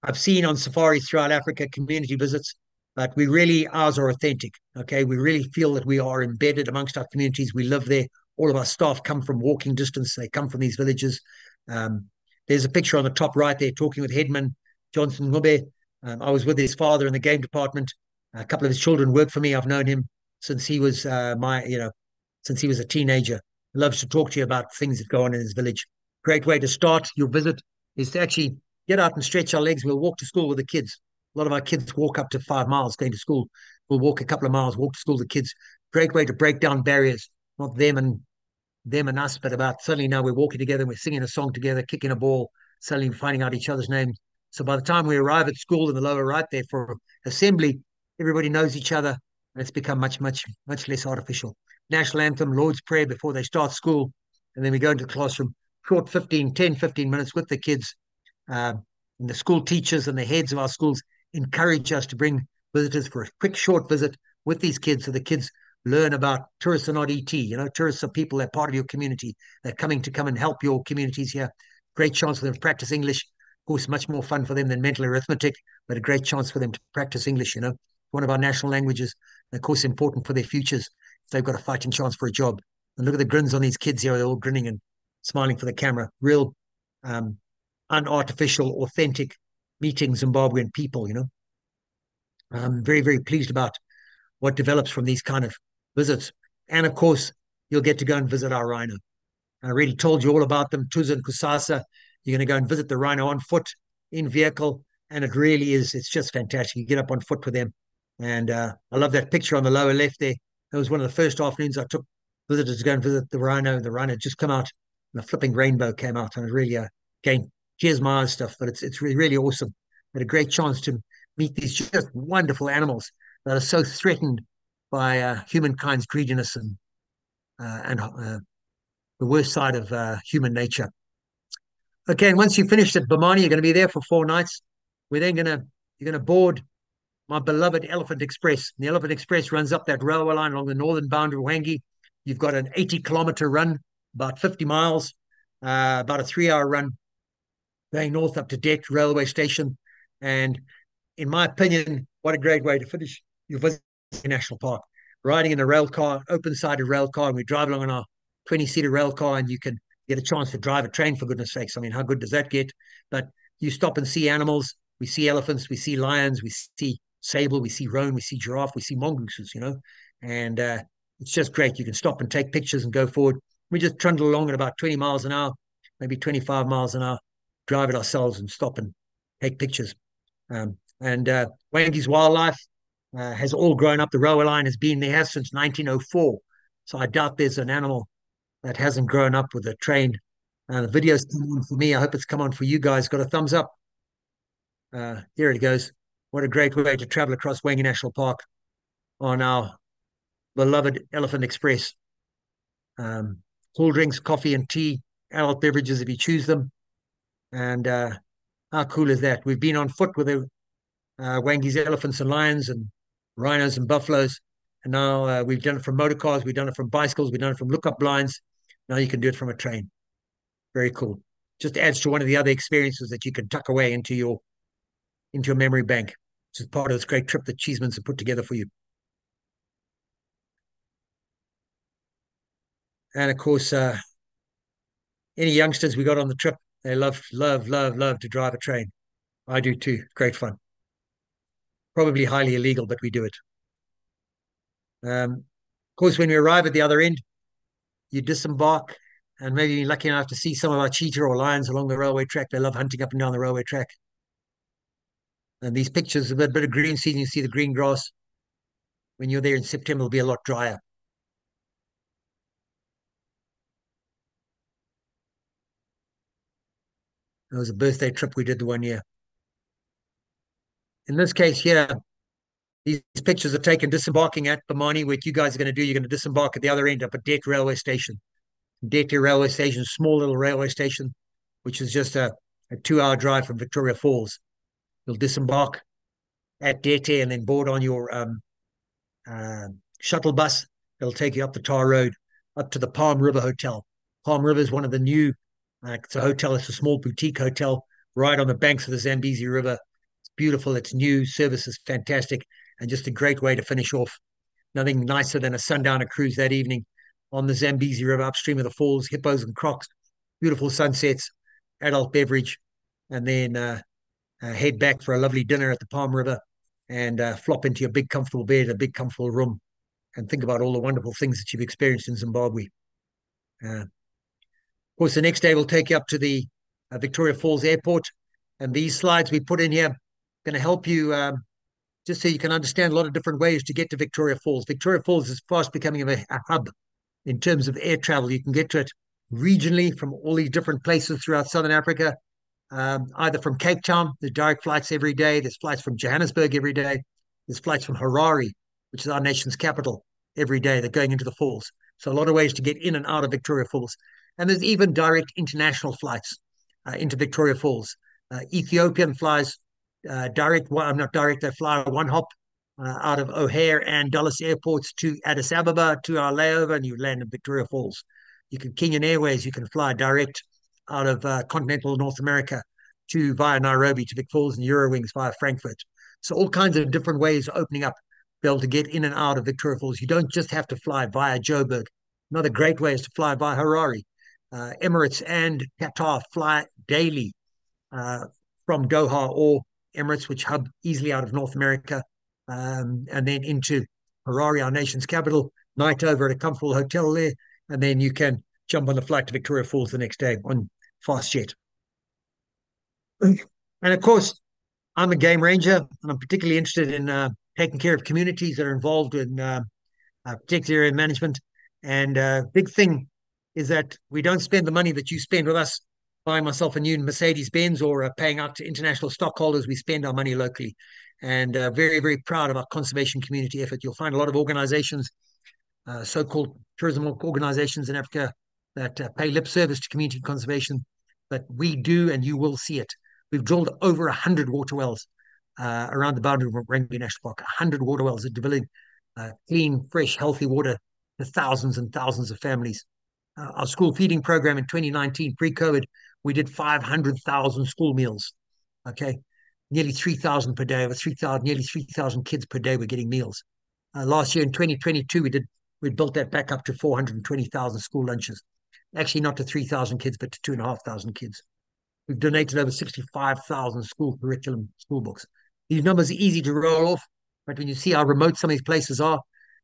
I've seen on safaris throughout Africa community visits, but we really, ours are authentic. Okay, we really feel that we are embedded amongst our communities. We live there. All of our staff come from walking distance. They come from these villages. Um, there's a picture on the top right there talking with Headman Johnson Ncube. Um, I was with his father in the game department. A couple of his children work for me. I've known him since he was uh, my, you know, since he was a teenager. Loves to talk to you about things that go on in his village. Great way to start your visit is to actually get out and stretch our legs. We'll walk to school with the kids. A lot of our kids walk up to five miles going to school. We'll walk a couple of miles, walk to school the kids. Great way to break down barriers, not them and them and us, but about suddenly now we're walking together, we're singing a song together, kicking a ball, suddenly finding out each other's names. So by the time we arrive at school in the lower right there for assembly, everybody knows each other and it's become much, much, much less artificial. National anthem, Lord's Prayer before they start school. And then we go into the classroom, short 15, 10, 15 minutes with the kids. Uh, and the school teachers and the heads of our schools encourage us to bring visitors for a quick, short visit with these kids so the kids learn about tourists are not ET. You know, tourists are people, they're part of your community. They're coming to come and help your communities here. Great chance for them to practice English. Of course, much more fun for them than mental arithmetic, but a great chance for them to practice English, you know, one of our national languages. And of course, important for their futures if they've got a fighting chance for a job. And look at the grins on these kids here. They're all grinning and smiling for the camera. Real um, unartificial, authentic meeting Zimbabwean people, you know. I'm very, very pleased about what develops from these kind of visits. And of course, you'll get to go and visit our rhino. I already told you all about them, Tuza and Kusasa. You're going to go and visit the rhino on foot, in vehicle, and it really is. It's just fantastic. You get up on foot with them, and uh, I love that picture on the lower left there. It was one of the first afternoons I took visitors to go and visit the rhino. The rhino just come out, and a flipping rainbow came out, and it really uh, again, cheers my stuff. But it's it's really, really awesome. Had a great chance to meet these just wonderful animals that are so threatened by uh, humankind's greediness and uh, and uh, the worst side of uh, human nature. Okay, and once you finish at Bomani, you're going to be there for four nights. We're then going to you're going to board my beloved Elephant Express. The Elephant Express runs up that railway line along the northern boundary of Hwange. You've got an 80 kilometer run, about 50 miles, uh, about a three hour run going north up to Det railway station. And in my opinion, what a great way to finish your visit to National Park. Riding in a rail car, open sided rail car, and we drive along in our 20 seater rail car, and you can get a chance to drive a train, for goodness sakes. I mean, how good does that get? But you stop and see animals. We see elephants, we see lions, we see sable, we see roan, we see giraffe, we see mongooses, you know, and uh, it's just great. You can stop and take pictures and go forward. We just trundle along at about 20 miles an hour, maybe 25 miles an hour, drive it ourselves and stop and take pictures. Um, and uh, Hwange's wildlife, uh, has all grown up. The railway line has been there since 1904. So I doubt there's an animal that hasn't grown up with a train. Uh, the video's come on for me. I hope it's come on for you guys. Got a thumbs up. Uh, here it goes. What a great way to travel across Hwange National Park on our beloved Elephant Express. um, cool drinks, coffee and tea, adult beverages if you choose them. And uh, how cool is that? We've been on foot with the uh, Hwange's elephants and lions and rhinos and buffaloes. And now uh, we've done it from motor cars, we've done it from bicycles, we've done it from lookup blinds. Now you can do it from a train. Very cool. Just adds to one of the other experiences that you can tuck away into your into your memory bank, which is part of this great trip that Cheesemans have put together for you. And of course, uh, any youngsters we got on the trip, they love, love, love, love to drive a train. I do too. Great fun. Probably highly illegal, but we do it. Um, of course, when we arrive at the other end, you disembark and maybe you're lucky enough to see some of our cheetah or lions along the railway track. They love hunting up and down the railway track. And these pictures, a bit, bit of green season, you see the green grass. When you're there in September, it'll be a lot drier. It was a birthday trip we did the one year. In this case here, these pictures are taken disembarking at Bomani. What you guys are going to do, you're going to disembark at the other end up at Det railway station. Det railway station, small little railway station, which is just a, a two-hour drive from Victoria Falls. You'll disembark at Det and then board on your um, uh, shuttle bus. It'll take you up the tar road, up to the Palm River Hotel. Palm River is one of the new uh, it's a hotel. It's a small boutique hotel right on the banks of the Zambezi River. It's beautiful. It's new. Service is fantastic, and just a great way to finish off. Nothing nicer than a sundowner cruise that evening on the Zambezi River upstream of the falls, hippos and crocs, beautiful sunsets, adult beverage, and then uh, uh, head back for a lovely dinner at the Palm River and uh, flop into your big comfortable bed, a big comfortable room, and think about all the wonderful things that you've experienced in Zimbabwe. Uh, of course, the next day we'll take you up to the uh, Victoria Falls Airport. And these slides we put in here going to help you um, just so you can understand a lot of different ways to get to Victoria Falls. Victoria Falls is fast becoming a, a hub in terms of air travel. You can get to it regionally from all these different places throughout Southern Africa, um, either from Cape Town, the direct flights every day. There's flights from Johannesburg every day. There's flights from Harare, which is our nation's capital, every day. They're going into the falls. So a lot of ways to get in and out of Victoria Falls. And there's even direct international flights uh, into Victoria Falls. Uh, Ethiopian flies uh, direct, well, I'm not direct, they fly one hop uh, out of O'Hare and Dulles airports to Addis Ababa to our layover, and you land in Victoria Falls. You can Kenyan Airways, you can fly direct out of uh, continental North America to via Nairobi to Vic Falls and Eurowings via Frankfurt. So all kinds of different ways opening up, be able to get in and out of Victoria Falls. You don't just have to fly via Joburg. Another great way is to fly via Harare uh, Emirates and Qatar fly daily uh, from Doha or Emirates, which hub easily out of North America, um, and then into Harare, our nation's capital, night over at a comfortable hotel there, and then you can jump on the flight to Victoria Falls the next day on FastJet. And of course, I'm a game ranger, and I'm particularly interested in uh, taking care of communities that are involved in uh, uh, particular area management. And uh, big thing is that we don't spend the money that you spend with us buying myself a new Mercedes Benz or uh, paying out to international stockholders. We spend our money locally, and uh, very very proud of our conservation community effort. You'll find a lot of organisations, uh, so-called tourism organisations in Africa, that uh, pay lip service to community conservation, but we do, and you will see it. We've drilled over hundred water wells uh, around the boundary of Hwange National Park. hundred water wells that delivering uh, clean, fresh, healthy water to thousands and thousands of families uh, our school feeding program in 2019, pre-COVID, we did 500,000 school meals. Okay, nearly 3,000 per day, over 3,000, nearly 3,000 kids per day were getting meals. Uh, last year in 2022, we did we built that back up to 420,000 school lunches. Actually, not to 3,000 kids, but to two and a half thousand kids. We've donated over 65,000 school curriculum school books. These numbers are easy to roll off, but when you see how remote some of these places are,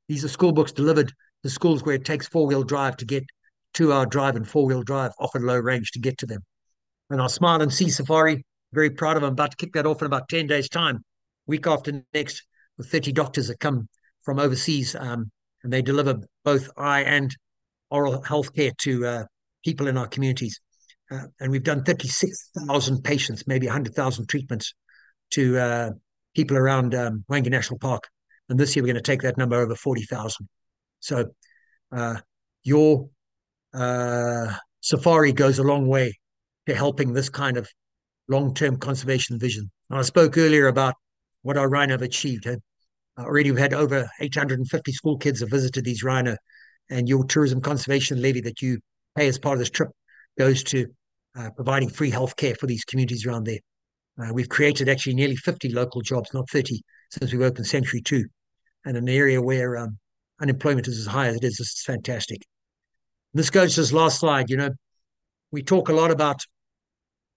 these are school books delivered to schools where it takes four-wheel drive to get two hour drive and four wheel drive off at low range to get to them. And our Smile and See Safari, very proud of them. About to kick that off in about 10 days' time, week after next, with 30 doctors that come from overseas. Um, and they deliver both eye and oral health care to uh, people in our communities. Uh, and we've done 36,000 patients, maybe 100,000 treatments to uh, people around um, Hwange National Park. And this year we're going to take that number over 40,000. So uh, your uh, safari goes a long way to helping this kind of long-term conservation vision. And I spoke earlier about what our rhino have achieved. Uh, already we've had over 850 school kids have visited these rhino, and your tourism conservation levy that you pay as part of this trip goes to uh, providing free healthcare for these communities around there. Uh, we've created actually nearly 50 local jobs, not 30, since we've opened Sanctuary 2. And an area where um, unemployment is as high as it is, this is fantastic. This goes to this last slide. You know, we talk a lot about,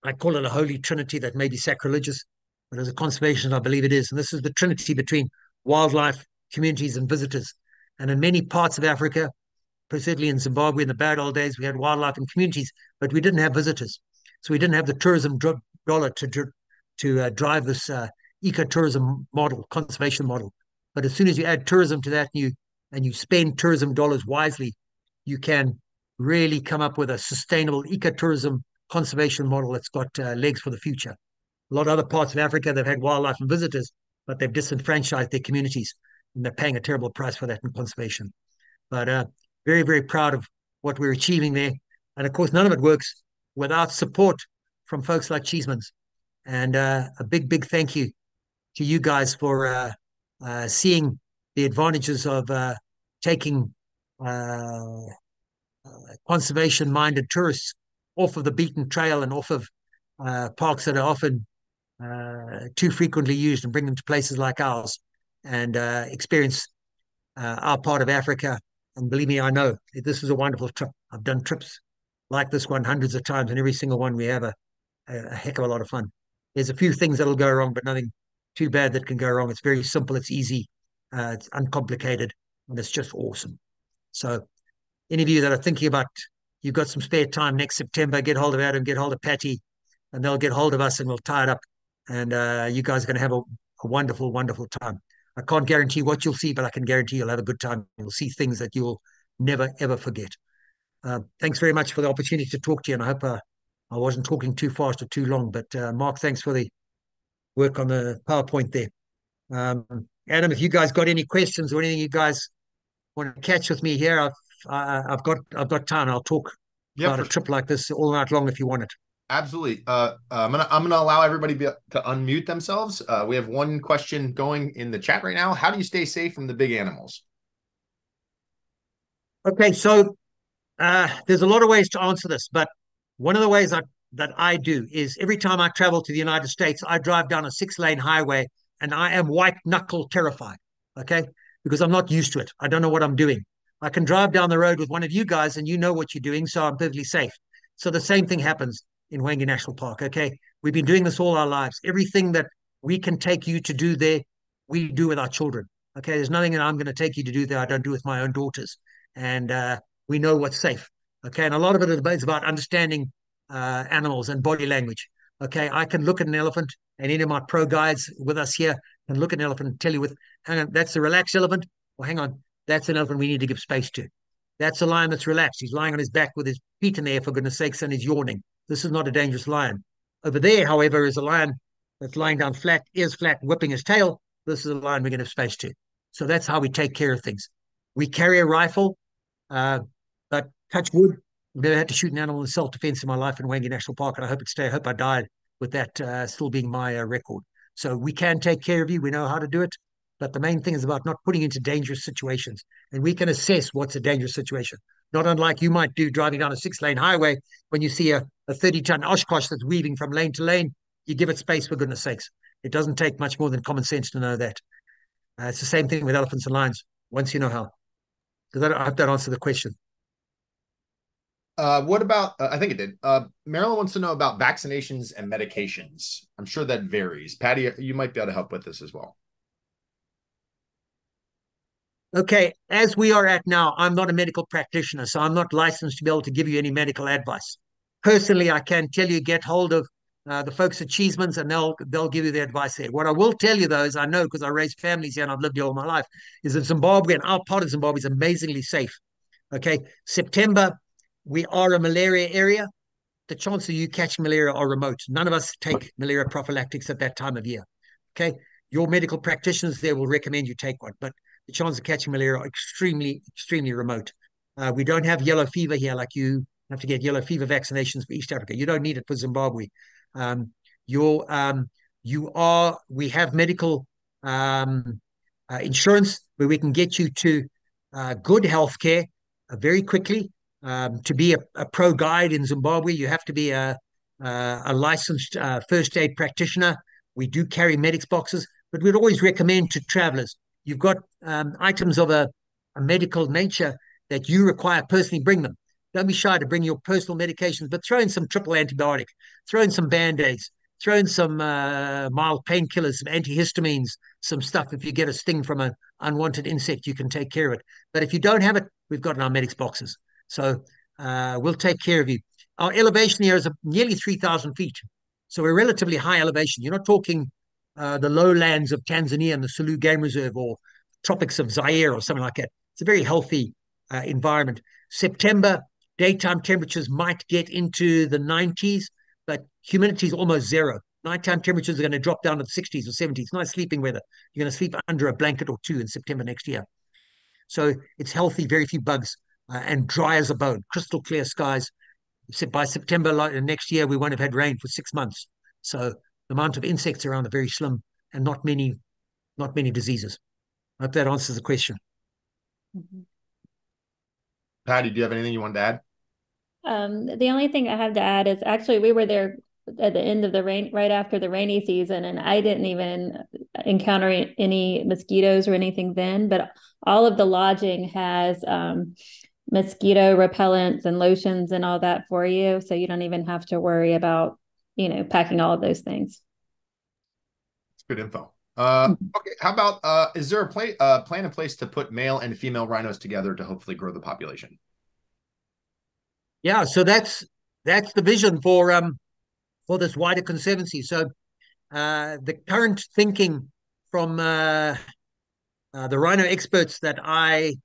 I call it a holy trinity that may be sacrilegious, but as a conservationist, I believe it is. And this is the trinity between wildlife, communities, and visitors. And in many parts of Africa, particularly in Zimbabwe in the bad old days, we had wildlife and communities, but we didn't have visitors. So we didn't have the tourism dollar to to uh, drive this uh, ecotourism model, conservation model. But as soon as you add tourism to that, and you and you spend tourism dollars wisely, you can really come up with a sustainable ecotourism conservation model that's got uh, legs for the future. A lot of other parts of Africa, they've had wildlife and visitors, but they've disenfranchised their communities, and they're paying a terrible price for that in conservation. But uh, very, very proud of what we're achieving there. And of course, none of it works without support from folks like Cheesemans. And uh, a big, big thank you to you guys for uh, uh, seeing the advantages of uh, taking conservation minded tourists off of the beaten trail and off of uh, parks that are often too frequently used and bring them to places like ours and experience our part of Africa and believe me, I know this is a wonderful trip. I've done trips like this one hundreds of times, and every single one we have a, a heck of a lot of fun. There's a few things that'll go wrong, but nothing too bad that can go wrong. It's very simple, it's easy, uh, it's uncomplicated, and it's just awesome. So, any of you that are thinking about you've got some spare time next September, get hold of Adam, get hold of Patty, and they'll get hold of us, and we'll tie it up. And uh, you guys are going to have a, a wonderful, wonderful time. I can't guarantee what you'll see, but I can guarantee you'll have a good time. You'll see things that you'll never, ever forget. Uh, thanks very much for the opportunity to talk to you. And I hope uh, I wasn't talking too fast or too long. But uh, Mark, thanks for the work on the PowerPoint there. Um, Adam, if you guys got any questions or anything you guys want to catch with me here, I've I've got I've got time. I'll talk yep, about a trip like this all night long if you want it. Absolutely. Uh, I'm gonna I'm gonna allow everybody be, to unmute themselves. Uh, we have one question going in the chat right now. How do you stay safe from the big animals? Okay, so uh, there's a lot of ways to answer this, but one of the ways I, that I do is every time I travel to the United States, I drive down a six lane highway and I am white knuckle terrified. Okay, because I'm not used to it. I don't know what I'm doing. I can drive down the road with one of you guys and you know what you're doing, so I'm perfectly safe. So the same thing happens in Hwange National Park. Okay. We've been doing this all our lives. Everything that we can take you to do there, we do with our children. Okay. There's nothing that I'm going to take you to do there I don't do with my own daughters. And uh, we know what's safe. Okay. And a lot of it is about understanding uh, animals and body language. Okay. I can look at an elephant, and any of my pro guides with us here can look at an elephant and tell you with, hang on, that's a relaxed elephant. Well, hang on, that's an elephant we need to give space to. That's a lion that's relaxed. He's lying on his back with his feet in the air, for goodness sakes, and he's yawning. This is not a dangerous lion. Over there, however, is a lion that's lying down flat, ears flat, whipping his tail. This is a lion we're going to have space to. So that's how we take care of things. We carry a rifle, uh, but touch wood. I've never had to shoot an animal in self defense in my life in Hwange National Park, and I hope it stay. I hope I died with that uh, still being my uh, record. So we can take care of you. We know how to do it. But the main thing is about not putting into dangerous situations. And we can assess what's a dangerous situation. Not unlike you might do driving down a six lane highway when you see a, a 30 ton Oshkosh that's weaving from lane to lane, you give it space for goodness sakes. It doesn't take much more than common sense to know that. Uh, it's the same thing with elephants and lions once you know how. Does that, I hope that answer the question. Uh, what about? Uh, I think it did. Uh, Marilyn wants to know about vaccinations and medications. I'm sure that varies. Patty, you might be able to help with this as well. Okay, as we are at now, I'm not a medical practitioner, so I'm not licensed to be able to give you any medical advice. Personally, I can tell you get hold of uh, the folks at Cheesemans and they'll they'll give you the advice there. What I will tell you though is I know because I raised families here and I've lived here all my life, is that Zimbabwe and our part of Zimbabwe is amazingly safe. Okay, September, we are a malaria area. The chances of you catching malaria are remote. None of us take malaria prophylactics at that time of year. Okay, your medical practitioners there will recommend you take one, but the chances of catching malaria are extremely, extremely remote. Uh, we don't have yellow fever here, like you have to get yellow fever vaccinations for East Africa. You don't need it for Zimbabwe. Um, you're, um, you are. We have medical um, uh, insurance where we can get you to uh, good health care uh, very quickly. Um, to be a, a, pro guide in Zimbabwe, you have to be a, a, licensed uh, first aid practitioner. We do carry medics boxes, but we'd always recommend to travelers you've got um, items of a, a medical nature that you require personally, bring them. Don't be shy to bring your personal medications, but throw in some triple antibiotic, throw in some band aids, throw in some uh, mild painkillers, some antihistamines, some stuff. If you get a sting from an unwanted insect, you can take care of it. But if you don't have it, we've got in our medics boxes. So uh, we'll take care of you. Our elevation here is nearly 3,000 feet. So we're relatively high elevation. You're not talking uh, the lowlands of Tanzania and the Selous Game Reserve or tropics of Zaire or something like that. It's a very healthy uh, environment. September, daytime temperatures might get into the 90s, but humidity is almost zero. Nighttime temperatures are going to drop down to the 60s or 70s. Nice sleeping weather. You're going to sleep under a blanket or two in September next year. So it's healthy, very few bugs, uh, and dry as a bone, crystal clear skies. By September next year, we won't have had rain for six months. So amount of insects around are very slim and not many, not many diseases. I hope that answers the question. Mm-hmm. Patty, do you have anything you wanted to add? Um, the only thing I have to add is actually we were there at the end of the rain, right after the rainy season, and I didn't even encounter any mosquitoes or anything then. But all of the lodging has um, mosquito repellents and lotions and all that for you, so you don't even have to worry about you know packing all of those things. It's good info. Uh, mm-hmm. okay, how about uh, is there a play, uh, plan in place to put male and female rhinos together to hopefully grow the population? Yeah, so that's that's the vision for um for this wider conservancy. So uh, the current thinking from uh, uh, the rhino experts that I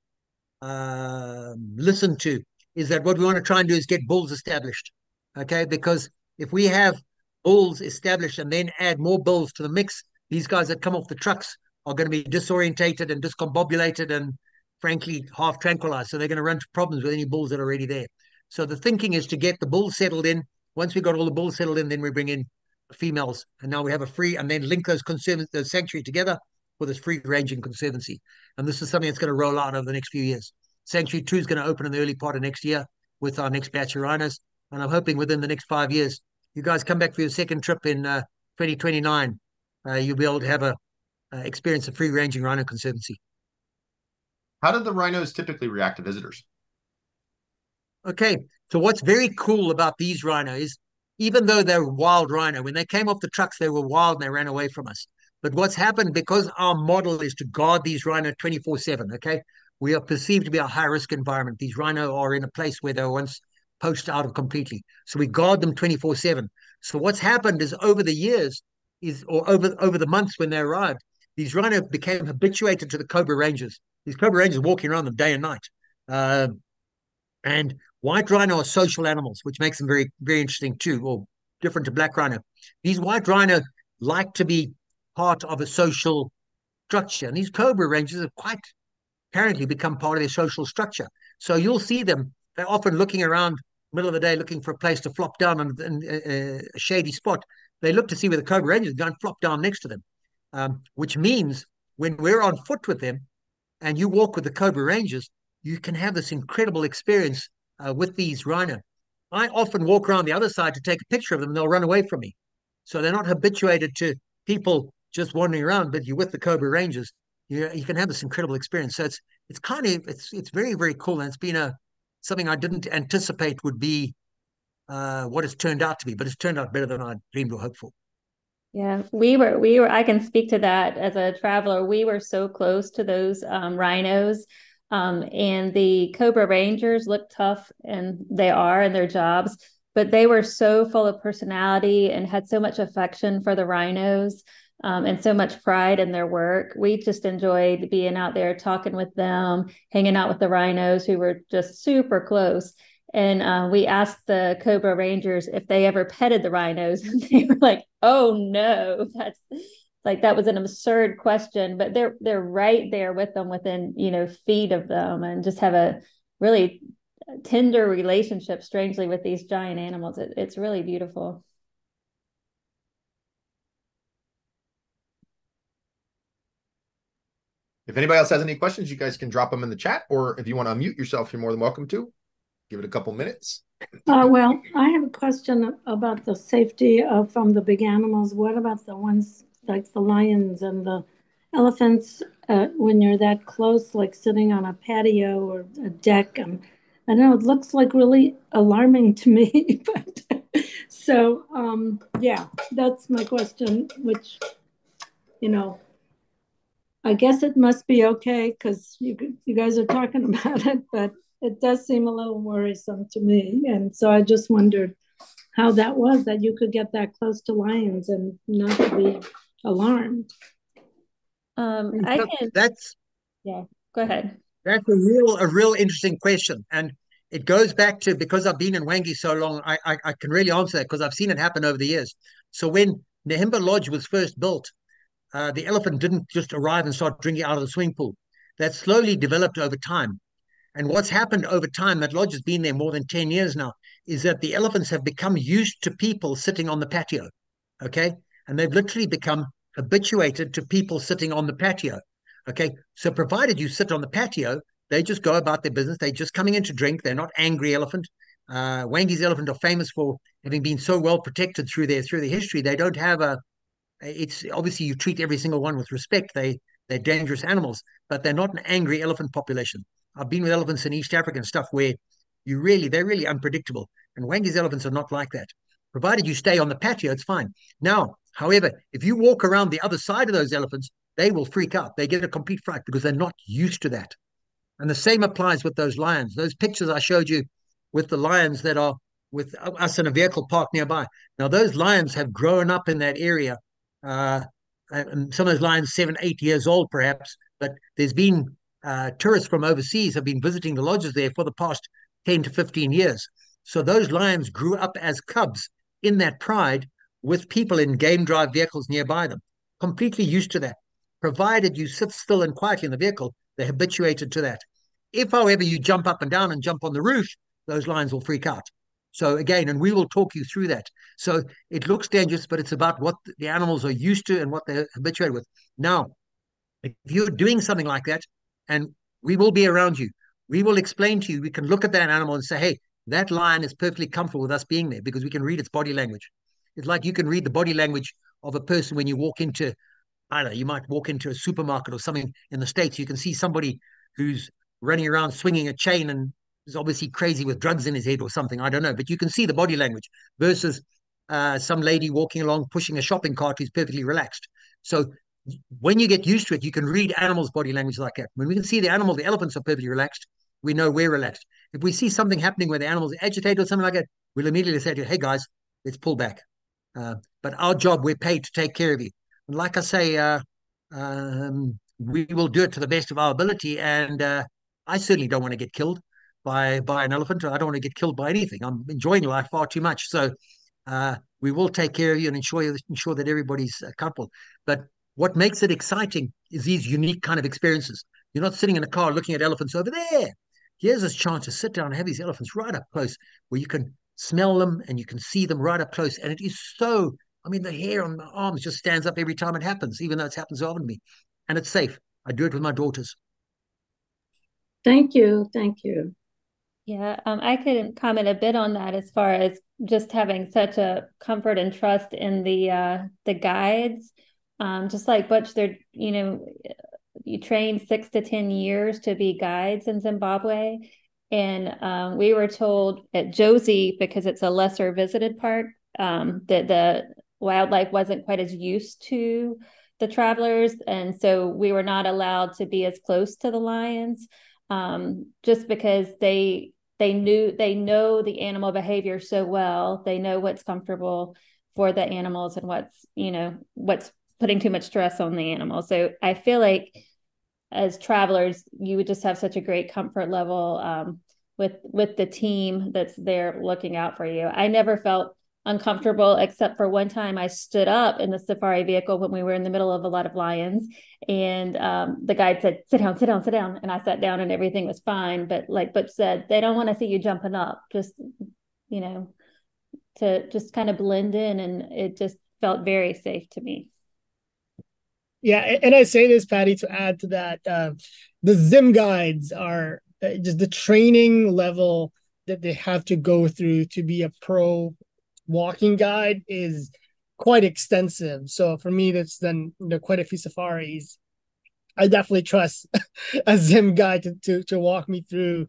uh, listen to is that what we want to try and do is get bulls established. Okay, because if we have bulls established and then add more bulls to the mix, these guys that come off the trucks are going to be disorientated and discombobulated and frankly half tranquilized. So they're going to run into problems with any bulls that are already there. So the thinking is to get the bulls settled in. Once we've got all the bulls settled in, then we bring in females, and now we have a free, and then link those conserv- the sanctuary together with this free ranging conservancy. And this is something that's going to roll out over the next few years. Sanctuary two is going to open in the early part of next year with our next batch of rhinos, and I'm hoping within the next five years, you guys come back for your second trip in uh, 2029, uh, you'll be able to have a uh, experience of free ranging rhino conservancy. How do the rhinos typically react to visitors? Okay, so what's very cool about these rhinos, even though they're wild rhino, when they came off the trucks, they were wild and they ran away from us. But what's happened because our model is to guard these rhino 24 7, okay? We are perceived to be a high risk environment. These rhino are in a place where they were once poached out of completely. So we guard them 24 7. So what's happened is over the years, is or over over the months when they arrived, these rhino became habituated to the cobra rangers. These cobra rangers walking around them day and night. Uh, and white rhino are social animals, which makes them very, very interesting too, or different to black rhino. These white rhino like to be part of a social structure. And these cobra rangers have quite apparently become part of their social structure. So you'll see them, they're often looking around middle of the day looking for a place to flop down on, on a, a, shady spot. They look to see where the cobra rangers go and flop down next to them, um, which means when we're on foot with them and you walk with the cobra rangers, you can have this incredible experience uh, with these rhino. I often walk around the other side to take a picture of them and they'll run away from me. So they're not habituated to people just wandering around, but you're with the Cobra Rangers, you, you can have this incredible experience. So it's it's kind of it's it's very, very cool. And it's been a something I didn't anticipate would be uh, what it's turned out to be, but it's turned out better than I dreamed or hoped for. Yeah, we were we were I can speak to that as a traveler. We were so close to those um, rhinos um, and the Cobra Rangers look tough, and they are in their jobs, but they were so full of personality and had so much affection for the rhinos um, and so much pride in their work. We just enjoyed being out there talking with them, hanging out with the rhinos who were just super close. And uh, we asked the Cobra Rangers if they ever petted the rhinos. And they were like, oh no, that's like that was an absurd question but they're they're right there with them within you know feet of them and just have a really tender relationship strangely with these giant animals it, it's really beautiful if anybody else has any questions you guys can drop them in the chat or if you want to unmute yourself you're more than welcome to. Give it a couple minutes. Uh, well i have a question about the safety of from the big animals. What about the ones like the lions and the elephants uh, when you're that close like sitting on a patio or a deck? And I know it looks like really alarming to me, but so um, yeah, that's my question. Which, you know, I guess it must be okay because you you guys are talking about it, but it does seem a little worrisome to me, and so I just wondered how that was that you could get that close to lions and not to be alarmed. Um, I can. That's yeah. Go ahead. That's a real a real interesting question, and it goes back to because I've been in Hwange so long, I, I, I can really answer that because I've seen it happen over the years. So when Nehimba Lodge was first built, uh, the elephant didn't just arrive and start drinking out of the swimming pool. That slowly developed over time. And what's happened over time, that lodge has been there more than 10 years now, is that the elephants have become used to people sitting on the patio. Okay. And they've literally become habituated to people sitting on the patio. Okay. So provided you sit on the patio, they just go about their business. They're just coming in to drink. They're not angry elephant. Uh, Hwange's elephant are famous for having been so well protected through their through their history. They don't have a. It's obviously you treat every single one with respect. They they're dangerous animals, but they're not an angry elephant population. I've been with elephants in East Africa and stuff where you really they're really unpredictable, and Hwange's elephants are not like that. Provided you stay on the patio, it's fine. Now, however, if you walk around the other side of those elephants, they will freak out. They get a complete fright because they're not used to that. And the same applies with those lions. Those pictures I showed you with the lions that are with us in a vehicle park nearby. Now, those lions have grown up in that area. Uh, some of those lions, seven, eight years old, perhaps, but there's been uh, tourists from overseas have been visiting the lodges there for the past 10 to 15 years. So those lions grew up as cubs in that pride with people in game drive vehicles nearby them, completely used to that. Provided you sit still and quietly in the vehicle, they're habituated to that. If, however, you jump up and down and jump on the roof, those lions will freak out. So again, and we will talk you through that. So it looks dangerous, but it's about what the animals are used to and what they're habituated with. Now, if you're doing something like that, and we will be around you, we will explain to you, we can look at that animal and say, hey, that lion is perfectly comfortable with us being there because we can read its body language. It's like you can read the body language of a person when you walk into, I don't know, you might walk into a supermarket or something in the States. You can see somebody who's running around swinging a chain and is obviously crazy with drugs in his head or something. I don't know, but you can see the body language versus uh, some lady walking along pushing a shopping cart who's perfectly relaxed. So when you get used to it, you can read animals' body language like that. When we can see the animal, the elephants are perfectly relaxed, we know we're relaxed. If we see something happening where the animals agitated or something like that, we'll immediately say to you, hey guys, let's pull back. Uh, but our job, we're paid to take care of you. And like I say, uh, um, we will do it to the best of our ability. And uh, I certainly don't want to get killed by by an elephant. I don't want to get killed by anything. I'm enjoying life far too much. So uh, we will take care of you and ensure ensure that everybody's uh, comfortable. But what makes it exciting is these unique kind of experiences. You're not sitting in a car looking at elephants over there. Here's this chance to sit down and have these elephants right up close, where you can smell them and you can see them right up close. And it is so. I mean, the hair on my arms just stands up every time it happens, even though it's happened so often to me. And it's safe. I do it with my daughters. Thank you. Thank you. Yeah, um, I could comment a bit on that as far as just having such a comfort and trust in the uh, the guides. Um, just like Butch, they're you know, you train six to ten years to be guides in Zimbabwe, and um, we were told at Josie because it's a lesser visited park um, that the wildlife wasn't quite as used to the travelers, and so we were not allowed to be as close to the lions um, just because they they knew they know the animal behavior so well. They know what's comfortable for the animals and what's you know what's putting too much stress on the animal. So i feel like as travelers you would just have such a great comfort level um, with with the team that's there looking out for you. I never felt uncomfortable, except for one time I stood up in the safari vehicle when we were in the middle of a lot of lions. And um, the guide said, sit down, sit down, sit down. And I sat down and everything was fine. But like Butch said, they don't want to see you jumping up, just, you know, to just kind of blend in. And it just felt very safe to me. Yeah. And I say this, Patty, to add to that, uh, the Zim guides are uh, just the training level that they have to go through to be a pro walking guide is quite extensive. So for me, that's done you know, quite a few safaris. I definitely trust a Zim guide to, to, to walk me through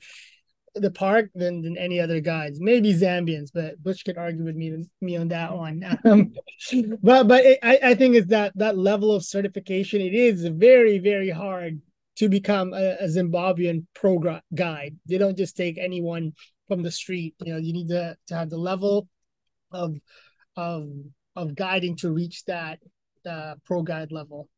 the park than, than any other guides. Maybe Zambians, but Butch could argue with me me on that one. Um, but but it, I, I think it's that that level of certification. It is very very hard to become a, a Zimbabwean pro guide. They don't just take anyone from the street. You know, you need to, to have the level of of of guiding to reach that uh, pro guide level.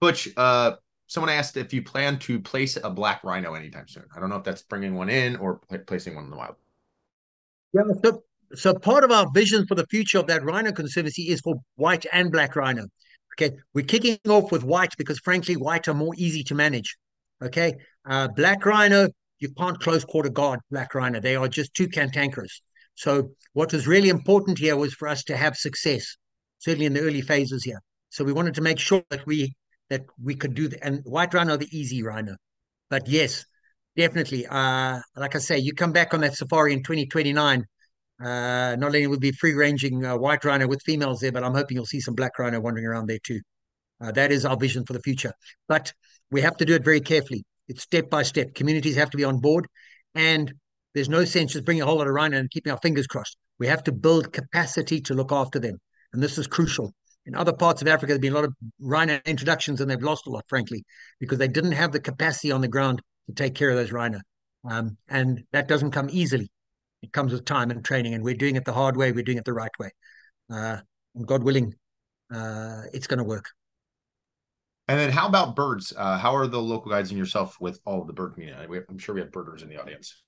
Butch, uh, someone asked if you plan to place a black rhino anytime soon. I don't know if that's bringing one in or placing one in the wild. Yeah, so, so part of our vision for the future of that rhino conservancy is for white and black rhino. Okay, we're kicking off with white because frankly, white are more easy to manage. Okay, uh, black rhino, you can't close quarter guard black rhino. They are just too cantankerous. So what was really important here was for us to have success, certainly in the early phases here. So we wanted to make sure that we that we could do that. And white rhino, the easy rhino. But yes, definitely. Uh, like I say, you come back on that safari in 2029. Uh, not only will be free ranging uh, white rhino with females there, but I'm hoping you'll see some black rhino wandering around there too. Uh, that is our vision for the future. But we have to do it very carefully. It's step by step. Communities have to be on board. And there's no sense just bringing a whole lot of rhino and keeping our fingers crossed. We have to build capacity to look after them. And this is crucial. In other parts of Africa, there have been a lot of rhino introductions and they've lost a lot, frankly, because they didn't have the capacity on the ground to take care of those rhino. Um, and that doesn't come easily. It comes with time and training, and we're doing it the hard way. We're doing it the right way. Uh, and God willing, uh, it's going to work. And then how about birds? Uh, how are the local guides and yourself with all of the bird community? I'm sure we have birders in the audience.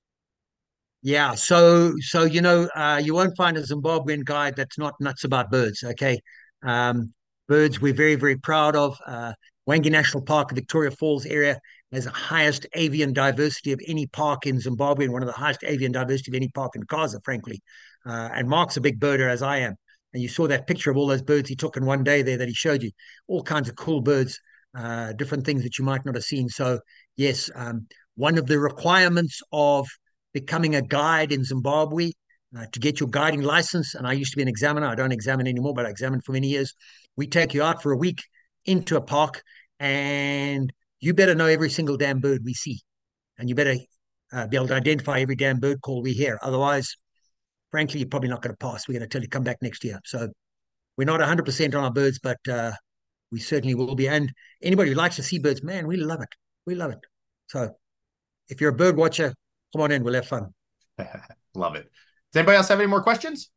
Yeah, so so you know, uh, you won't find a Zimbabwean guide that's not nuts about birds. Okay, um, birds we're very very proud of. Uh, Hwange National Park, Victoria Falls area, has the highest avian diversity of any park in Zimbabwe, and one of the highest avian diversity of any park in KAZA, frankly. Uh, and Mark's a big birder as I am, and you saw that picture of all those birds he took in one day there that he showed you, all kinds of cool birds uh, different things that you might not have seen. So, yes, um, one of the requirements of becoming a guide in Zimbabwe uh, to get your guiding license, and I used to be an examiner, I don't examine anymore, but I examined for many years. We take you out for a week into a park, and you better know every single damn bird we see, and you better uh, be able to identify every damn bird call we hear. Otherwise, frankly, you're probably not going to pass. We're going to tell you come back next year. So we're not 100% on our birds, but uh, we certainly will be. And anybody who likes to see birds, man, we love it. We love it. So if you're a bird watcher, come on in. We'll have fun. love it. Does anybody else have any more questions?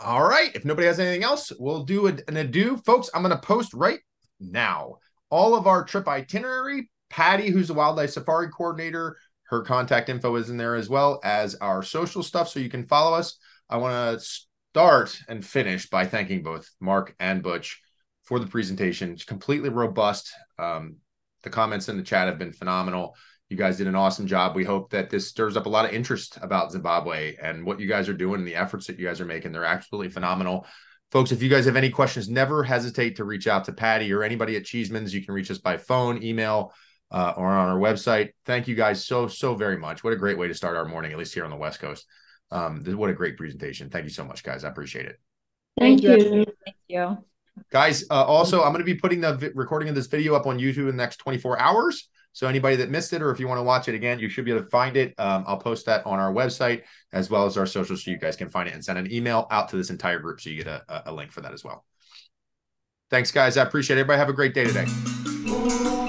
All right. If nobody has anything else, we'll do an adieu. Folks, I'm going to post right now all of our trip itinerary. Patty, who's the wildlife safari coordinator, her contact info is in there as well as our social stuff. So you can follow us. I want to start and finish by thanking both Mark and Butch for the presentation. It's completely robust. Um, the comments in the chat have been phenomenal. You guys did an awesome job. We hope that this stirs up a lot of interest about Zimbabwe and what you guys are doing and the efforts that you guys are making. They're absolutely phenomenal. Folks, if you guys have any questions, never hesitate to reach out to Patty or anybody at Cheesemans'. You can reach us by phone, email, uh, or on our website. Thank you guys so, so very much. What a great way to start our morning, at least here on the West Coast. Um, what a great presentation. Thank you so much, guys. I appreciate it. Thank, Thank you. Thank you. Guys, uh, also, I'm going to be putting the recording of this video up on YouTube in the next 24 hours. So anybody that missed it, or if you want to watch it again, you should be able to find it. Um, I'll post that on our website as well as our socials so you guys can find it and send an email out to this entire group so you get a, a link for that as well. Thanks, guys. I appreciate it. Everybody have a great day today.